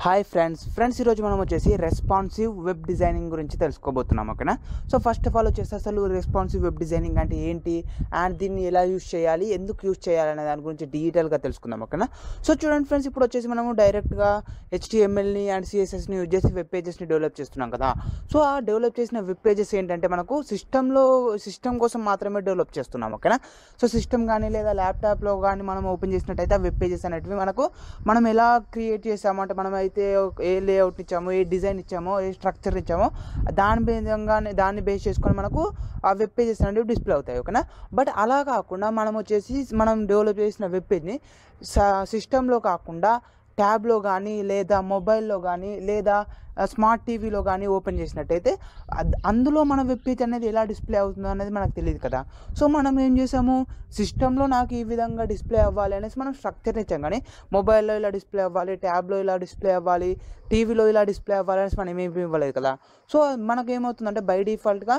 Hi friends friends ఈరోజు మనం వచ్చేసి రెస్పాన్సివ్ వెబ్ డిజైనింగ్ గురించి తెలుసుకోబోతున్నాం ఓకేనా సో ఫస్ట్ ఆఫ్ ఆల్ వచ్చేసి అసలు రెస్పాన్సివ్ వెబ్ డిజైనింగ్ అంటే ఏంటి? అండ్ దీన్ని ఎలా యూస్ చేయాలి? ఎందుకు యూస్ చేయాలి? అనే దాని గురించి డీటెయిల్గా తెలుసుకుందాం ఓకేనా సో చూడండి ఫ్రెండ్స్ ఇప్పుడు వచ్చేసి మనము డైరెక్ట్గా హెచ్టిఎంఎల్ని అండ్ సిఎస్ఎస్ని యూజ్ చేసి వెబ్ పేజెస్ని డెవలప్ చేస్తున్నాం కదా? సో ఆ డెవలప్ చేసిన వెబ్ పేజెస్ ఏంటంటే మనకు సిస్టంలో సిస్టమ్ కోసం మాత్రమే డెవలప్ చేస్తున్నాం ఓకేనా సో సిస్టమ్ కానీ లేదా ల్యాప్టాప్లో కానీ మనం ఓపెన్ చేసినట్టయితే ఆ వెబ్ పేజెస్ అనేటివి మనకు మనం ఎలా క్రియేట్ చేసామంటే మనం అయితే ఏ లేఅవుట్ ఇచ్చామో ఏ డిజైన్ ఇచ్చామో ఏ స్ట్రక్చర్ ఇచ్చామో దాని విధంగానే దాన్ని బేస్ చేసుకొని మనకు ఆ వెబ్ పేజెస్ అనేవి డిస్ప్లే అవుతాయి ఓకేనా బట్ అలా కాకుండా మనం వచ్చేసి మనం డెవలప్ చేసిన వెబ్ పేజ్ని సిస్టంలో కాకుండా ట్యాబ్లో కానీ లేదా మొబైల్లో కానీ లేదా స్మార్ట్ టీవీలో కానీ ఓపెన్ చేసినట్టయితే అందులో మన వెబ్ పేజ్ అనేది ఎలా డిస్ప్లే అవుతుందో అనేది మనకు తెలియదు కదా. సో మనం ఏం చేసాము? సిస్టంలో నాకు ఈ విధంగా డిస్ప్లే అవ్వాలి అనేసి మనం స్ట్రక్చర్ ఇచ్చాం కానీ మొబైల్లో ఇలా డిస్ప్లే అవ్వాలి ట్యాబ్లో ఇలా డిస్ప్లే అవ్వాలి టీవీలో ఇలా డిస్ప్లే అవ్వాలి అనేసి మనం ఏమి ఇవ్వలేదు కదా. సో మనకేమవుతుందంటే బై డిఫాల్ట్గా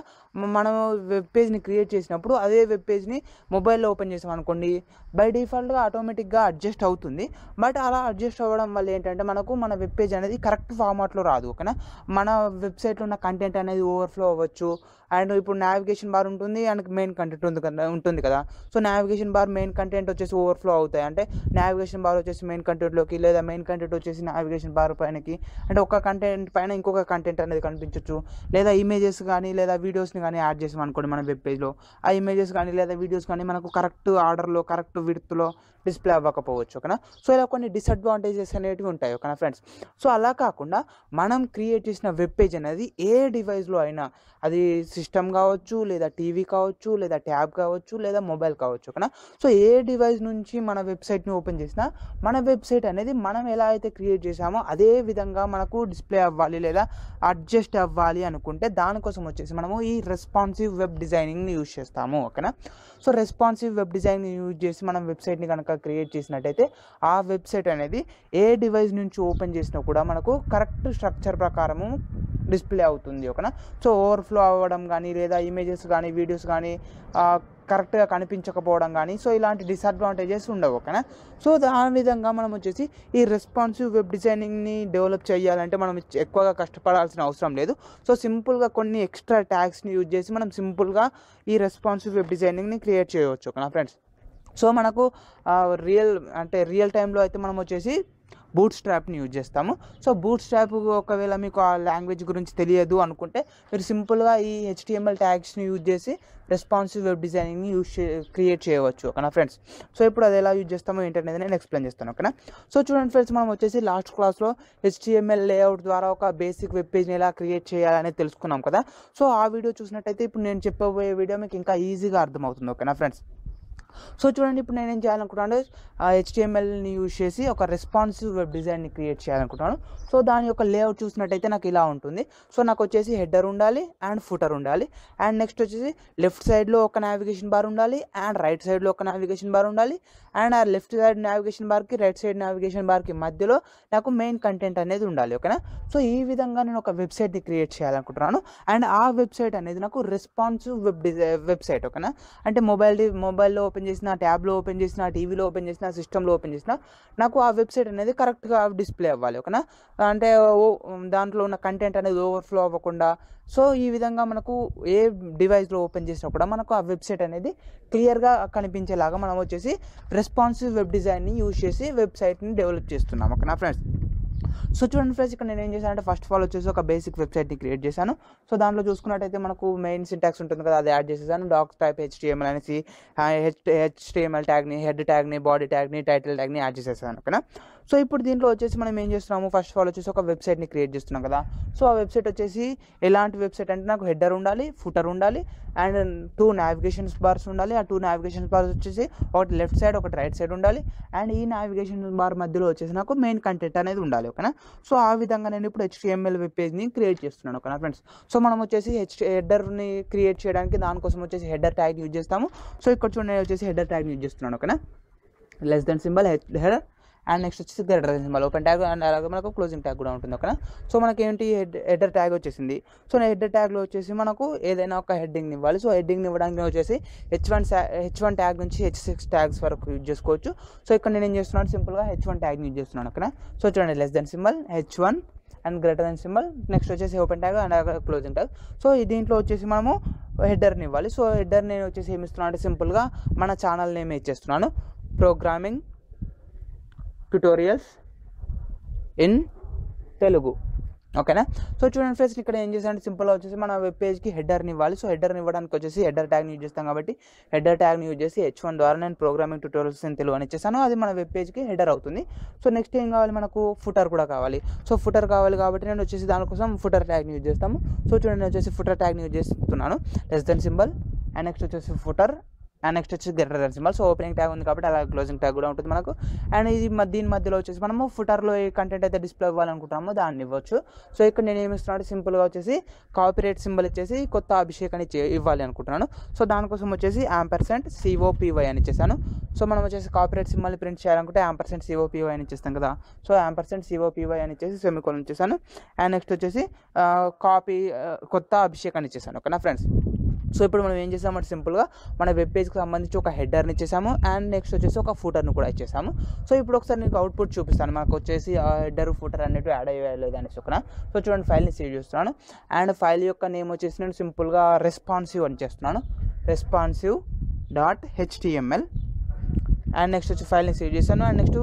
మనం వెబ్ పేజ్ని క్రియేట్ చేసినప్పుడు అదే వెబ్ పేజ్ని మొబైల్లో ఓపెన్ చేసాం అనుకోండి బై డిఫాల్ట్గా ఆటోమేటిక్గా అడ్జస్ట్ అవుతుంది. బట్ అలా అడ్జస్ట్ అవ్వడం వల్ల ఏంటంటే మనకు మన వెబ్ పేజ్ అనేది కరెక్ట్ ఫార్మాట్లో రాదు. ఓకేనా? మన వెబ్సైట్లో ఉన్న కంటెంట్ అనేది ఓవర్ఫ్లో అవ్వచ్చు. అండ్ ఇప్పుడు నావిగేషన్ బార్ ఉంటుంది అండ్ మెయిన్ కంటెంట్ ఉంది కదా ఉంటుంది కదా. So navigation bar main content వచ్చేసి ఓవర్ఫ్లో అవుతాయి. అంటే నావిగేషన్ బార్ వచ్చేసి మెయిన్ కంటెంట్లోకి లేదా మెయిన్ కంటెంట్ వచ్చేసి నావిగేషన్ బార్ పైనకి. అంటే ఒక కంటెంట్ పైన ఇంకొక కంటెంట్ అనేది కనిపించవచ్చు లేదా ఇమేజెస్ కానీ లేదా వీడియోస్ని కానీ యాడ్ చేసాం అనుకోండి మన వెబ్ పేజ్లో ఆ ఇమేజెస్ కానీ లేదా వీడియోస్ కానీ మనకు కరెక్ట్ ఆర్డర్లో కరెక్ట్ విడుతులో డిస్ప్లే అవ్వకపోవచ్చు ఓకేనా? సో ఇలా కొన్ని డిసడ్వాంటేజెస్ అనేటివి ఉంటాయి ఓకేనా ఫ్రెండ్స్ సో అలా కాకుండా మనం క్రియేట్ చేసిన వెబ్ పేజ్ అనేది ఏ డివైస్లో అయినా అది సిస్టమ్ కావచ్చు లేదా టీవీ కావచ్చు లేదా ట్యాబ్ కావచ్చు లేదా మొబైల్ కావచ్చు ఓకేనా? సో ఏ డివైస్ నుంచి మన వెబ్సైట్ని ఓపెన్ చేసినా మన వెబ్సైట్ అనేది మనం ఎలా అయితే క్రియేట్ చేసామో అదే విధంగా మనకు డిస్ప్లే అవ్వాలి లేదా అడ్జస్ట్ అవ్వాలి అనుకుంటే దానికోసం వచ్చేసి మనము ఈ రెస్పాన్సివ్ వెబ్ డిజైనింగ్ని యూజ్ చేస్తాము ఓకేనా? సో రెస్పాన్సివ్ వెబ్ డిజైన్ని యూజ్ చేసి మనం వెబ్సైట్ని కనుక క్రియేట్ చేసినట్టయితే ఆ వెబ్సైట్ అనేది ఏ డివైస్ నుంచి ఓపెన్ చేసినా కూడా మనకు కరెక్ట్ స్ట్రక్చర్ ప్రకారము డిస్ప్లే అవుతుంది ఓకేనా? సో ఓవర్ఫ్లో అవ్వడం కానీ లేదా ఇమేజెస్ కానీ వీడియోస్ కానీ కరెక్ట్గా కనిపించకపోవడం కానీ సో ఇలాంటి డిసడ్వాంటేజెస్ ఉండవు ఓకేనా? సో ఆ విధంగా మనం వచ్చేసి ఈ రెస్పాన్సివ్ వెబ్ డిజైనింగ్ని డెవలప్ చేయాలంటే మనం ఎక్కువగా కష్టపడాల్సిన అవసరం లేదు. సో సింపుల్గా కొన్ని ఎక్స్ట్రా ట్యాగ్స్ని యూజ్ చేసి మనం సింపుల్గా ఈ రెస్పాన్సివ్ వెబ్ డిజైనింగ్ని క్రియేట్ చేయవచ్చు ఓకేనా ఫ్రెండ్స్ సో మనకు రియల్ అంటే రియల్ టైంలో అయితే మనం వచ్చేసి బూట్ స్ట్రాప్ని యూజ్ చేస్తాము. సో బూట్ స్ట్రాప్ ఒకవేళ మీకు ఆ లాంగ్వేజ్ గురించి తెలియదు అనుకుంటే మీరు సింపుల్గా ఈ హెచ్టిఎంఎల్ ట్యాగ్స్ని యూజ్ చేసి రెస్పాన్సివ్ వెబ్ డిజైనింగ్ని యూజ్ చే క్రియేట్ చేయవచ్చు. ఓకేనా ఫ్రెండ్స్ సో ఇప్పుడు అది ఎలా యూజ్ చేస్తామో ఏంటనేది నేను ఎక్స్ప్లెయిన్ చేస్తాను. ఓకేనా? సో చూడండి ఫ్రెండ్స్ మనం వచ్చేసి లాస్ట్ క్లాస్లో హెచ్టిఎంఎల్ లేఅవుట్ ద్వారా ఒక బేసిక్ వెబ్ పేజ్ని ఎలా క్రియేట్ చేయాలనేది తెలుసుకున్నాం కదా. సో ఆ వీడియో చూసినట్టయితే ఇప్పుడు నేను చెప్పబోయే వీడియో మీకు ఇంకా ఈజీగా అర్థమవుతుంది. ఓకేనా ఫ్రెండ్స్ సో చూడండి ఇప్పుడు నేను ఏం చేయాలనుకుంటున్నాను హెచ్టిఎంఎల్ని యూజ్ చేసి ఒక రెస్పాన్సివ్ వెబ్ డిజైన్ని క్రియేట్ చేయాలనుకుంటున్నాను. సో దాని యొక్క లేఅవుట్ చూసినట్టయితే నాకు ఇలా ఉంటుంది. సో నాకు వచ్చేసి హెడర్ ఉండాలి అండ్ ఫుటర్ ఉండాలి. అండ్ నెక్స్ట్ వచ్చేసి లెఫ్ట్ సైడ్లో ఒక నావిగేషన్ బార్ ఉండాలి అండ్ రైట్ సైడ్లో ఒక నావిగేషన్ బార్ ఉండాలి. అండ్ ఆ లెఫ్ట్ సైడ్ నావిగేషన్ బార్కి రైట్ సైడ్ నావిగేషన్ బార్కి మధ్యలో నాకు మెయిన్ కంటెంట్ అనేది ఉండాలి ఓకేనా సో ఈ విధంగా నేను ఒక వెబ్సైట్ని క్రియేట్ చేయాలనుకుంటున్నాను. అండ్ ఆ వెబ్సైట్ అనేది నాకు రెస్పాన్సివ్ వెబ్ డిజై వెబ్సైట్ ఓకేనా అంటే మొబైల్ మొబైల్లో ఓపెన్ ఓపెన్ చేసిన ట్యాబ్లో ఓపెన్ చేసిన టీవీలో ఓపెన్ చేసిన సిస్టంలో ఓపెన్ చేసిన నాకు ఆ వెబ్సైట్ అనేది కరెక్ట్గా డిస్ప్లే అవ్వాలి ఓకేనా? అంటే ఓ- దాంట్లో ఉన్న కంటెంట్ అనేది ఓవర్ఫ్లో అవ్వకుండా సో ఈ విధంగా మనకు ఏ డివైస్లో ఓపెన్ చేసినా కూడా మనకు ఆ వెబ్సైట్ అనేది క్లియర్గా కనిపించేలాగా మనం వచ్చేసి రెస్పాన్సివ్ వెబ్ డిజైన్ని యూజ్ చేసి వెబ్సైట్ని డెవలప్ చేస్తున్నాం ఓకేనా ఫ్రెండ్స్? సో చూడండి ఫ్రెండ్స్ ఇక్కడ నేను ఏం చేశానంటే ఫస్ట్ ఆఫ్ ఆల్ వచ్చేసి ఒక బేసిక్ వెబ్సైట్ని క్రియేట్ చేశాను. సో దాంట్లో చూసుకున్నట్టయితే మనకు మెయిన్ సింటాక్స్ ఉంటుంది కదా అది యాడ్ చేసేసాను. డాక్స్ టైప్ హెచ్టిఎంఎల్ అనేసి హెచ్ హెచ్టిఎంఎల్ ట్యాగ్ని హెడ్ ట్యాగ్ని బాడీ ట్యాగ్ని టైటిల్ ట్యాగ్ని యాడ్ చేసేసాను ఓకేనా సో ఇప్పుడు దీంట్లో వచ్చేసి మనం ఏం చేస్తున్నాము? ఫస్ట్ ఆఫ్ ఆల్ వచ్చేసి ఒక వెబ్సైట్ని క్రియేట్ చేస్తున్నాం కదా. సో ఆ వెబ్సైట్ వచ్చేసి ఎలాంటి వెబ్సైట్ అంటే నాకు హెడర్ ఉండాలి ఫుటర్ ఉండాలి అండ్ టూ నావిగేషన్ బార్స్ ఉండాలి. ఆ టూ నావిగేషన్ బార్స్ వచ్చేసి ఒకటి లెఫ్ట్ సైడ్ ఒకటి రైట్ సైడ్ ఉండాలి. అండ్ ఈ నావిగేషన్ బార్ మధ్యలో వచ్చేసి నాకు మెయిన్ కంటెంట్ అనేది ఉండాలి ఓకేనా సో ఆ విధంగా నేను ఇప్పుడు హెచ్టిఎంఎల్ వెబ్ పేజ్ని క్రియేట్ చేస్తున్నాను ఓకేనా ఫ్రెండ్స్ సో మనం వచ్చేసి హెచ్ హెడర్ని క్రియేట్ చేయడానికి దానికోసం వచ్చేసి హెడర్ ట్యాగ్ యూజ్ చేస్తాము. సో ఇక్కడ చూడండి నేను వచ్చేసి హెడర్ ట్యాగ్ యూజ్ చేస్తున్నాను ఓకేనా less than symbol header and next వచ్చేసి greater symbol open tag and అలాగే మనకు క్లోజింగ్ ట్యాగ్ కూడా ఉంటుంది ఓకేనా? సో మనకి ఏంటి హెడ్ హెడర్ ట్యాగ్ వచ్చేసింది. సో హెడర్ ట్యాగ్లో వచ్చేసి మనకు ఏదైనా ఒక హెడ్డింగ్ ఇవ్వాలి. సో హెడ్డింగ్ ఇవ్వడానికి వచ్చేసి H one H one tag నుంచి హెచ్ సిక్స్ ట్యాగ్స్ వరకు యూజ్ చేసుకోవచ్చు. సో ఇక్కడ నేను ఏం చేస్తున్నాను? సింపుల్గా హెచ్ వన్ ట్యాగ్ యూజ్ చేస్తున్నాను ఓకేనా? సో చూడండి less than symbol H one and greater than symbol next వచ్చేసి open tag and closing tag so దీంట్లో వచ్చేసి మనము హెడర్ని ఇవ్వాలి. సో హెడ్డర్ నేను వచ్చేసి ఏమి ఇస్తున్నాను అంటే సింపుల్గా మన ఛానల్ నేమ్ ఇచ్చేస్తున్నాను ప్రోగ్రామింగ్ ట్యుటోరియల్స్ ఇన్ తెలుగు ఓకేనా సో చూడండి ఫ్రెండ్స్ ఇక్కడ ఏం చేశానంటే సింపుల్గా వచ్చేసి మన వెబ్ పేజ్కి హెడర్ని ఇవ్వాలి. సో హెడర్ని ఇవ్వడానికి వచ్చేసి హెడర్ ట్యాగ్ని యూజ్ చేస్తాం కాబట్టి హెడర్ ట్యాగ్ని యూజ్ చేసి హెచ్ వన్ ద్వారా నేను ప్రోగ్రామింగ్ ట్యూటోరియల్స్ ఇన్ తెలుగు అని ఇచ్చేసాను. అది మన వెబ్ పేజ్కి హెడర్ అవుతుంది. సో నెక్స్ట్ ఏం కావాలి? మనకు ఫుటర్ కూడా కావాలి. సో ఫుటర్ కావాలి కాబట్టి నేను వచ్చేసి దానికోసం ఫుటర్ ట్యాగ్ని యూజ్ చేస్తాము. సో చూడండి నేను వచ్చేసి ఫుటర్ ట్యాగ్ని యూజ్ చేస్తున్నాను. Less than symbol and next వచ్చేసి ఫుటర్ అండ్ నెక్స్ట్ వచ్చేసి greater than symbol. So opening tag ఉంది కాబట్టి అలాగే క్లోజింగ్ ట్యాగ్ కూడా ఉంటుంది మనకు. అండ్ ఇది దీని మధ్యలో వచ్చేసి మనము ఫుటర్లో ఏ కంటెంట్ అయితే డిస్ప్లే ఇవ్వాలనుకుంటున్నామో దాన్ని ఇవ్వచ్చు. సో ఇక్కడ నేను ఏమి ఇస్తున్నాను సింపుల్గా వచ్చేసి కాపీరేట్ సింబల్ ఇచ్చేసి కొత్త అభిషేక్ అని ఇవ్వాలి అనుకుంటున్నాను. సో దానికోసం వచ్చేసి యాంపర్సెంట్ సిఓపివై అని ఇచ్చేసాను. సో మనం వచ్చేసి కాపీరేట్ సింబల్ని ప్రింట్ చేయాలనుకుంటే యాంపర్సెంట్ సిఓపివై అని ఇచ్చేస్తాం కదా. సో యాంపర్సెంట్ సిఓపివై అని ఇచ్చేసి సెమికోన్ ఇచ్చేసాను. అండ్ నెక్స్ట్ వచ్చేసి కాపీ కొత్త అభిషేక్ అని ఇచ్చేసాను ఓకేనా ఫ్రెండ్స్ సో ఇప్పుడు మనం ఏం చేసామంటే సింపుల్గా మన వెబ్ పేజ్కి సంబంధించి ఒక హెడర్ని ఇచ్చేసాము అండ్ నెక్స్ట్ వచ్చేసి ఒక ఫూటర్ని కూడా ఇచ్చేసాము. సో ఇప్పుడు ఒకసారి నీకు అవుట్పుట్ చూపిస్తాను. మాకు వచ్చేసి ఆ హెడర్ ఫూటర్ అనేటివి యాడ్ అయ్యలేదు అనేసి ఒక సో చూడండి ఫైల్ని సేవ్ చేస్తున్నాను. అండ్ ఫైల్ యొక్క నేమ్ వచ్చేసి నేను సింపుల్గా రెస్పాన్సివ్ అని చేస్తున్నాను. Responsive dot HTML and next వచ్చి ఫైల్ని సేవ్ చేశాను. అండ్ నెక్స్ట్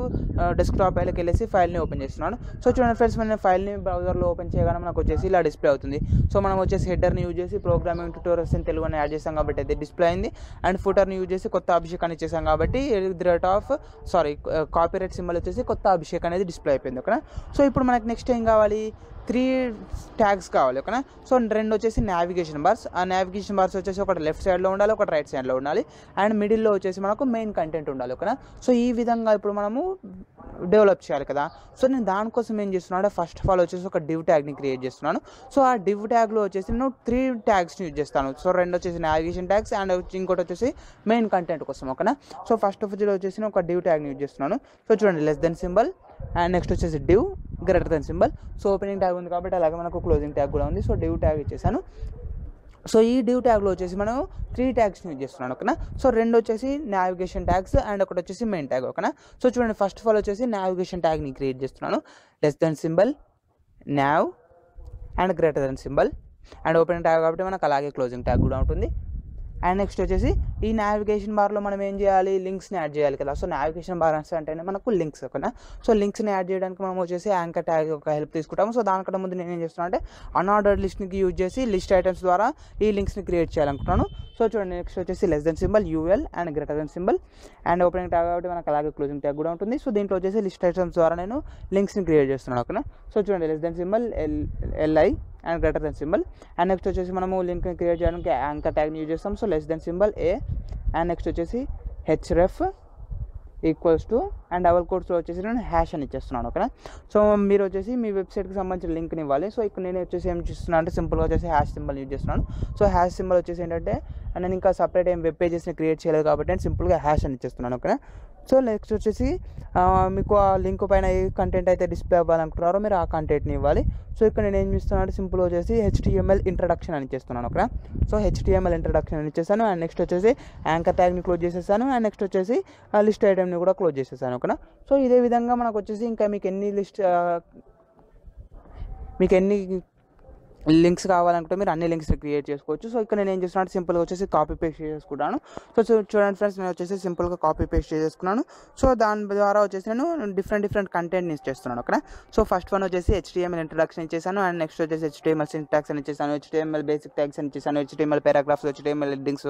డెస్క్టాప్ పైలకి వెళ్ళేసి ఫైల్ని ఓపెన్ చేస్తున్నాను. సో చూడండి ఫ్రెండ్స్ మనం ఫైల్ని బ్రౌజర్లో ఓపెన్ చేయగానే మనకు వచ్చేసి ఇలా డిస్ప్లే అవుతుంది. సో మనం వచ్చేసి హెడర్ని యూజ్ చేసి ప్రోగ్రామింగ్ ట్యూటోరియల్స్ అని తెలుగు అని యాడ్ చేసాం కాబట్టి అయితే డిస్ప్లే అయింది. అండ్ ఫుటర్ని యూజ్ చేసి కొత్త అభిషేక్ అని చేసాం కాబట్టి the rate of sorry copyright symbol వచ్చేసి కొత్త అభిషేక్ అనేది డిస్ప్లే అయిపోయింది. ఓకేనా సో ఇప్పుడు మనకి నెక్స్ట్ ఏం కావాలి? త్రీ ట్యాగ్స్ కావాలి ఓకేనా? సో రెండు వచ్చేసి నావిగేషన్ బార్స్ ఆ నావిగేషన్ బార్స్ వచ్చేసి ఒకటి లెఫ్ట్ సైడ్లో ఉండాలి ఒకటి రైట్ సైడ్లో ఉండాలి. అండ్ మిడిల్లో వచ్చేసి మనకు మెయిన్ కంటెంట్ ఉండాలి ఓకేనా? సో ఈ విధంగా ఇప్పుడు మనము డెవలప్ చేయాలి కదా. సో నేను దానికోసం ఏం చేస్తున్నాను ఫస్ట్ ఆఫ్ ఆల్ వచ్చేసి ఒక డివ్ ట్యాగ్ని క్రియేట్ చేస్తున్నాను. సో ఆ డివ్ ట్యాగ్లో వచ్చేసి నేను త్రీ ట్యాగ్స్ని యూజ్ చేస్తాను. సో రెండు వచ్చేసి నావిగేషన్ ట్యాగ్స్ అండ్ ఇంకోటి వచ్చేసి మెయిన్ కంటెంట్ కోసం ఓకేనా? సో ఫస్ట్ ఆఫ్ ఆల్ వచ్చేసి నేను ఒక డివ్ ట్యాగ్ని యూజ్ చేస్తున్నాను. సో చూడండి less than symbol and next వచ్చేసి div greater than symbol so opening tag ఉంది కాబట్టి అలాగే మనకు క్లోజింగ్ ట్యాగ్ కూడా ఉంది. సో డివ్ ట్యాగ్ ఇచ్చేసాను. సో ఈ డివ్ ట్యాగ్లో వచ్చేసి మనం త్రీ ట్యాగ్స్ యూజ్ చేస్తున్నాను ఓకేనా? సో రెండు వచ్చేసి నావిగేషన్ ట్యాగ్స్ అండ్ ఒకటి వచ్చేసి మెయిన్ ట్యాగ్ ఓకేనా? సో చూడండి ఫస్ట్ ఆఫ్ ఆల్ వచ్చేసి నావిగేషన్ ట్యాగ్ని క్రియేట్ చేస్తున్నాను. Less than symbol nav and greater than symbol and open tag కాబట్టి మనకు అలాగే క్లోజింగ్ ట్యాగ్ కూడా ఉంటుంది. అండ్ నెక్స్ట్ వచ్చేసి ఈ నావిగేషన్ బార్లో మనం ఏం చేయాలి? లింక్స్ని యాడ్ చేయాలి కదా. సో నావిగేషన్ బార్ అంటేనే మనకు లింక్స్ ఓకేనా? సో లింక్స్ని యాడ్ చేయడానికి మనం వచ్చేసి యాంకర్ ట్యాగ్ ఒక హెల్ప్ తీసుకుంటాము. సో దానికన్నా ముందు నేను ఏం చేస్తున్నాను అంటే అన్ఆర్డర్డ్ లిస్ట్ని యూజ్ చేసి లిస్ట్ ఐటమ్స్ ద్వారా ఈ లింక్స్ని క్రియేట్ చేయాలనుకుంటున్నాను. సో చూడండి నెక్స్ట్ వచ్చేసి less than symbol UL and greater than symbol and opening tag కాబట్టి మనకు అలాగే క్లోజింగ్ ట్యాగ్ కూడా ఉంటుంది. సో దీంట్లో వచ్చేసి లిస్ట్ ఐటమ్స్ ద్వారా నేను లింక్స్ని క్రియేట్ చేస్తున్నాను ఓకేనా? సో చూడండి less than symbol L LI and greater than symbol and next వచ్చేసి మనము లింక్ని క్రియేట్ చేయడానికి యాంకర్ ట్యాగ్ని యూజ్ చేస్తాం. So less than symbol A and next వచ్చేసి href equals to and double కోడ్స్లో వచ్చేసి నేను హ్యాష్ అని ఇచ్చేస్తున్నాను. ఓకేనా సో మీరు వచ్చేసి మీ వెబ్సైట్కి సంబంధించిన లింక్ని ఇవ్వాలి. సో ఇక్కడ నేను వచ్చేసి ఏం చేస్తున్నాను అంటే సింపుల్గా వచ్చేసి హ్యాష్ సింబల్ యూజ్ చేస్తున్నాను. సో హ్యాష్ సింబల్ వచ్చేసి ఏంటంటే నేను ఇంకా సపరేట్ ఏం వెబ్ పేజెస్ని క్రియేట్ చేయలేదు కాబట్టి నేను సింపుల్గా హ్యాష్ అని ఇచ్చేస్తున్నాను. ఓకేనా సో నెక్స్ట్ వచ్చేసి మీకు ఆ లింక్ పైన ఏ కంటెంట్ అయితే డిస్ప్లే అవ్వాలనుకుంటున్నారో మీరు ఆ కంటెంట్ని ఇవ్వాలి. సో ఇక్కడ నేను ఏం చేస్తున్నాను సింపుల్ వచ్చేసి హెచ్టిఎంఎల్ ఇంట్రడక్షన్ అని ఇచ్చేస్తున్నాను అక్కడ. సో హెచ్టిఎంఎల్ ఇంట్రడక్షన్ అని ఇచ్చేసాను అండ్ నెక్స్ట్ వచ్చేసి యాంకర్ ట్యాగ్ని క్లోజ్ చేసేసాను అండ్ నెక్స్ట్ వచ్చేసి లిస్ట్ ఐటెంని కూడా క్లోజ్ చేసేసాను అక్కడ. సో ఇదే విధంగా మనకు వచ్చేసి ఇంకా మీకు ఎన్ని లిస్ట్ మీకు ఎన్ని లింక్స్ కావాలనుకుంటే మీరు అన్ని లింక్స్ క్రియేట్ చేసుకోవచ్చు. సో ఇక్కడ నేను ఏం చేస్తున్నాను సింపుల్గా వచ్చేసి కాపీ పేస్ట్ చేసుకుంటాను సో చూడండి ఫ్రెండ్స్ నేను వచ్చేసి సింపుల్గా కాపీ పేస్ట్ చేసుకున్నాను. సో దాని ద్వారా వచ్చేసి నేను డిఫరెంట్ డిఫరెంట్ కంటెంట్ని చేస్తున్నాను ఓకేనా? సో ఫస్ట్ వన్ వచ్చేసి హెచ్టిఎంఎల్ ఇంట్రడక్షన్ ఇచ్చేసాను. అండ్ నెక్స్ట్ వచ్చేసి హెచ్టిఎంఎల్ సింటాక్స్ అని ఇచ్చేసాను. హెచ్టిఎంఎల్ బేసిక్ ట్యాగ్స్ అని ఇచ్చేసాను. HTML paragraphs HTML headings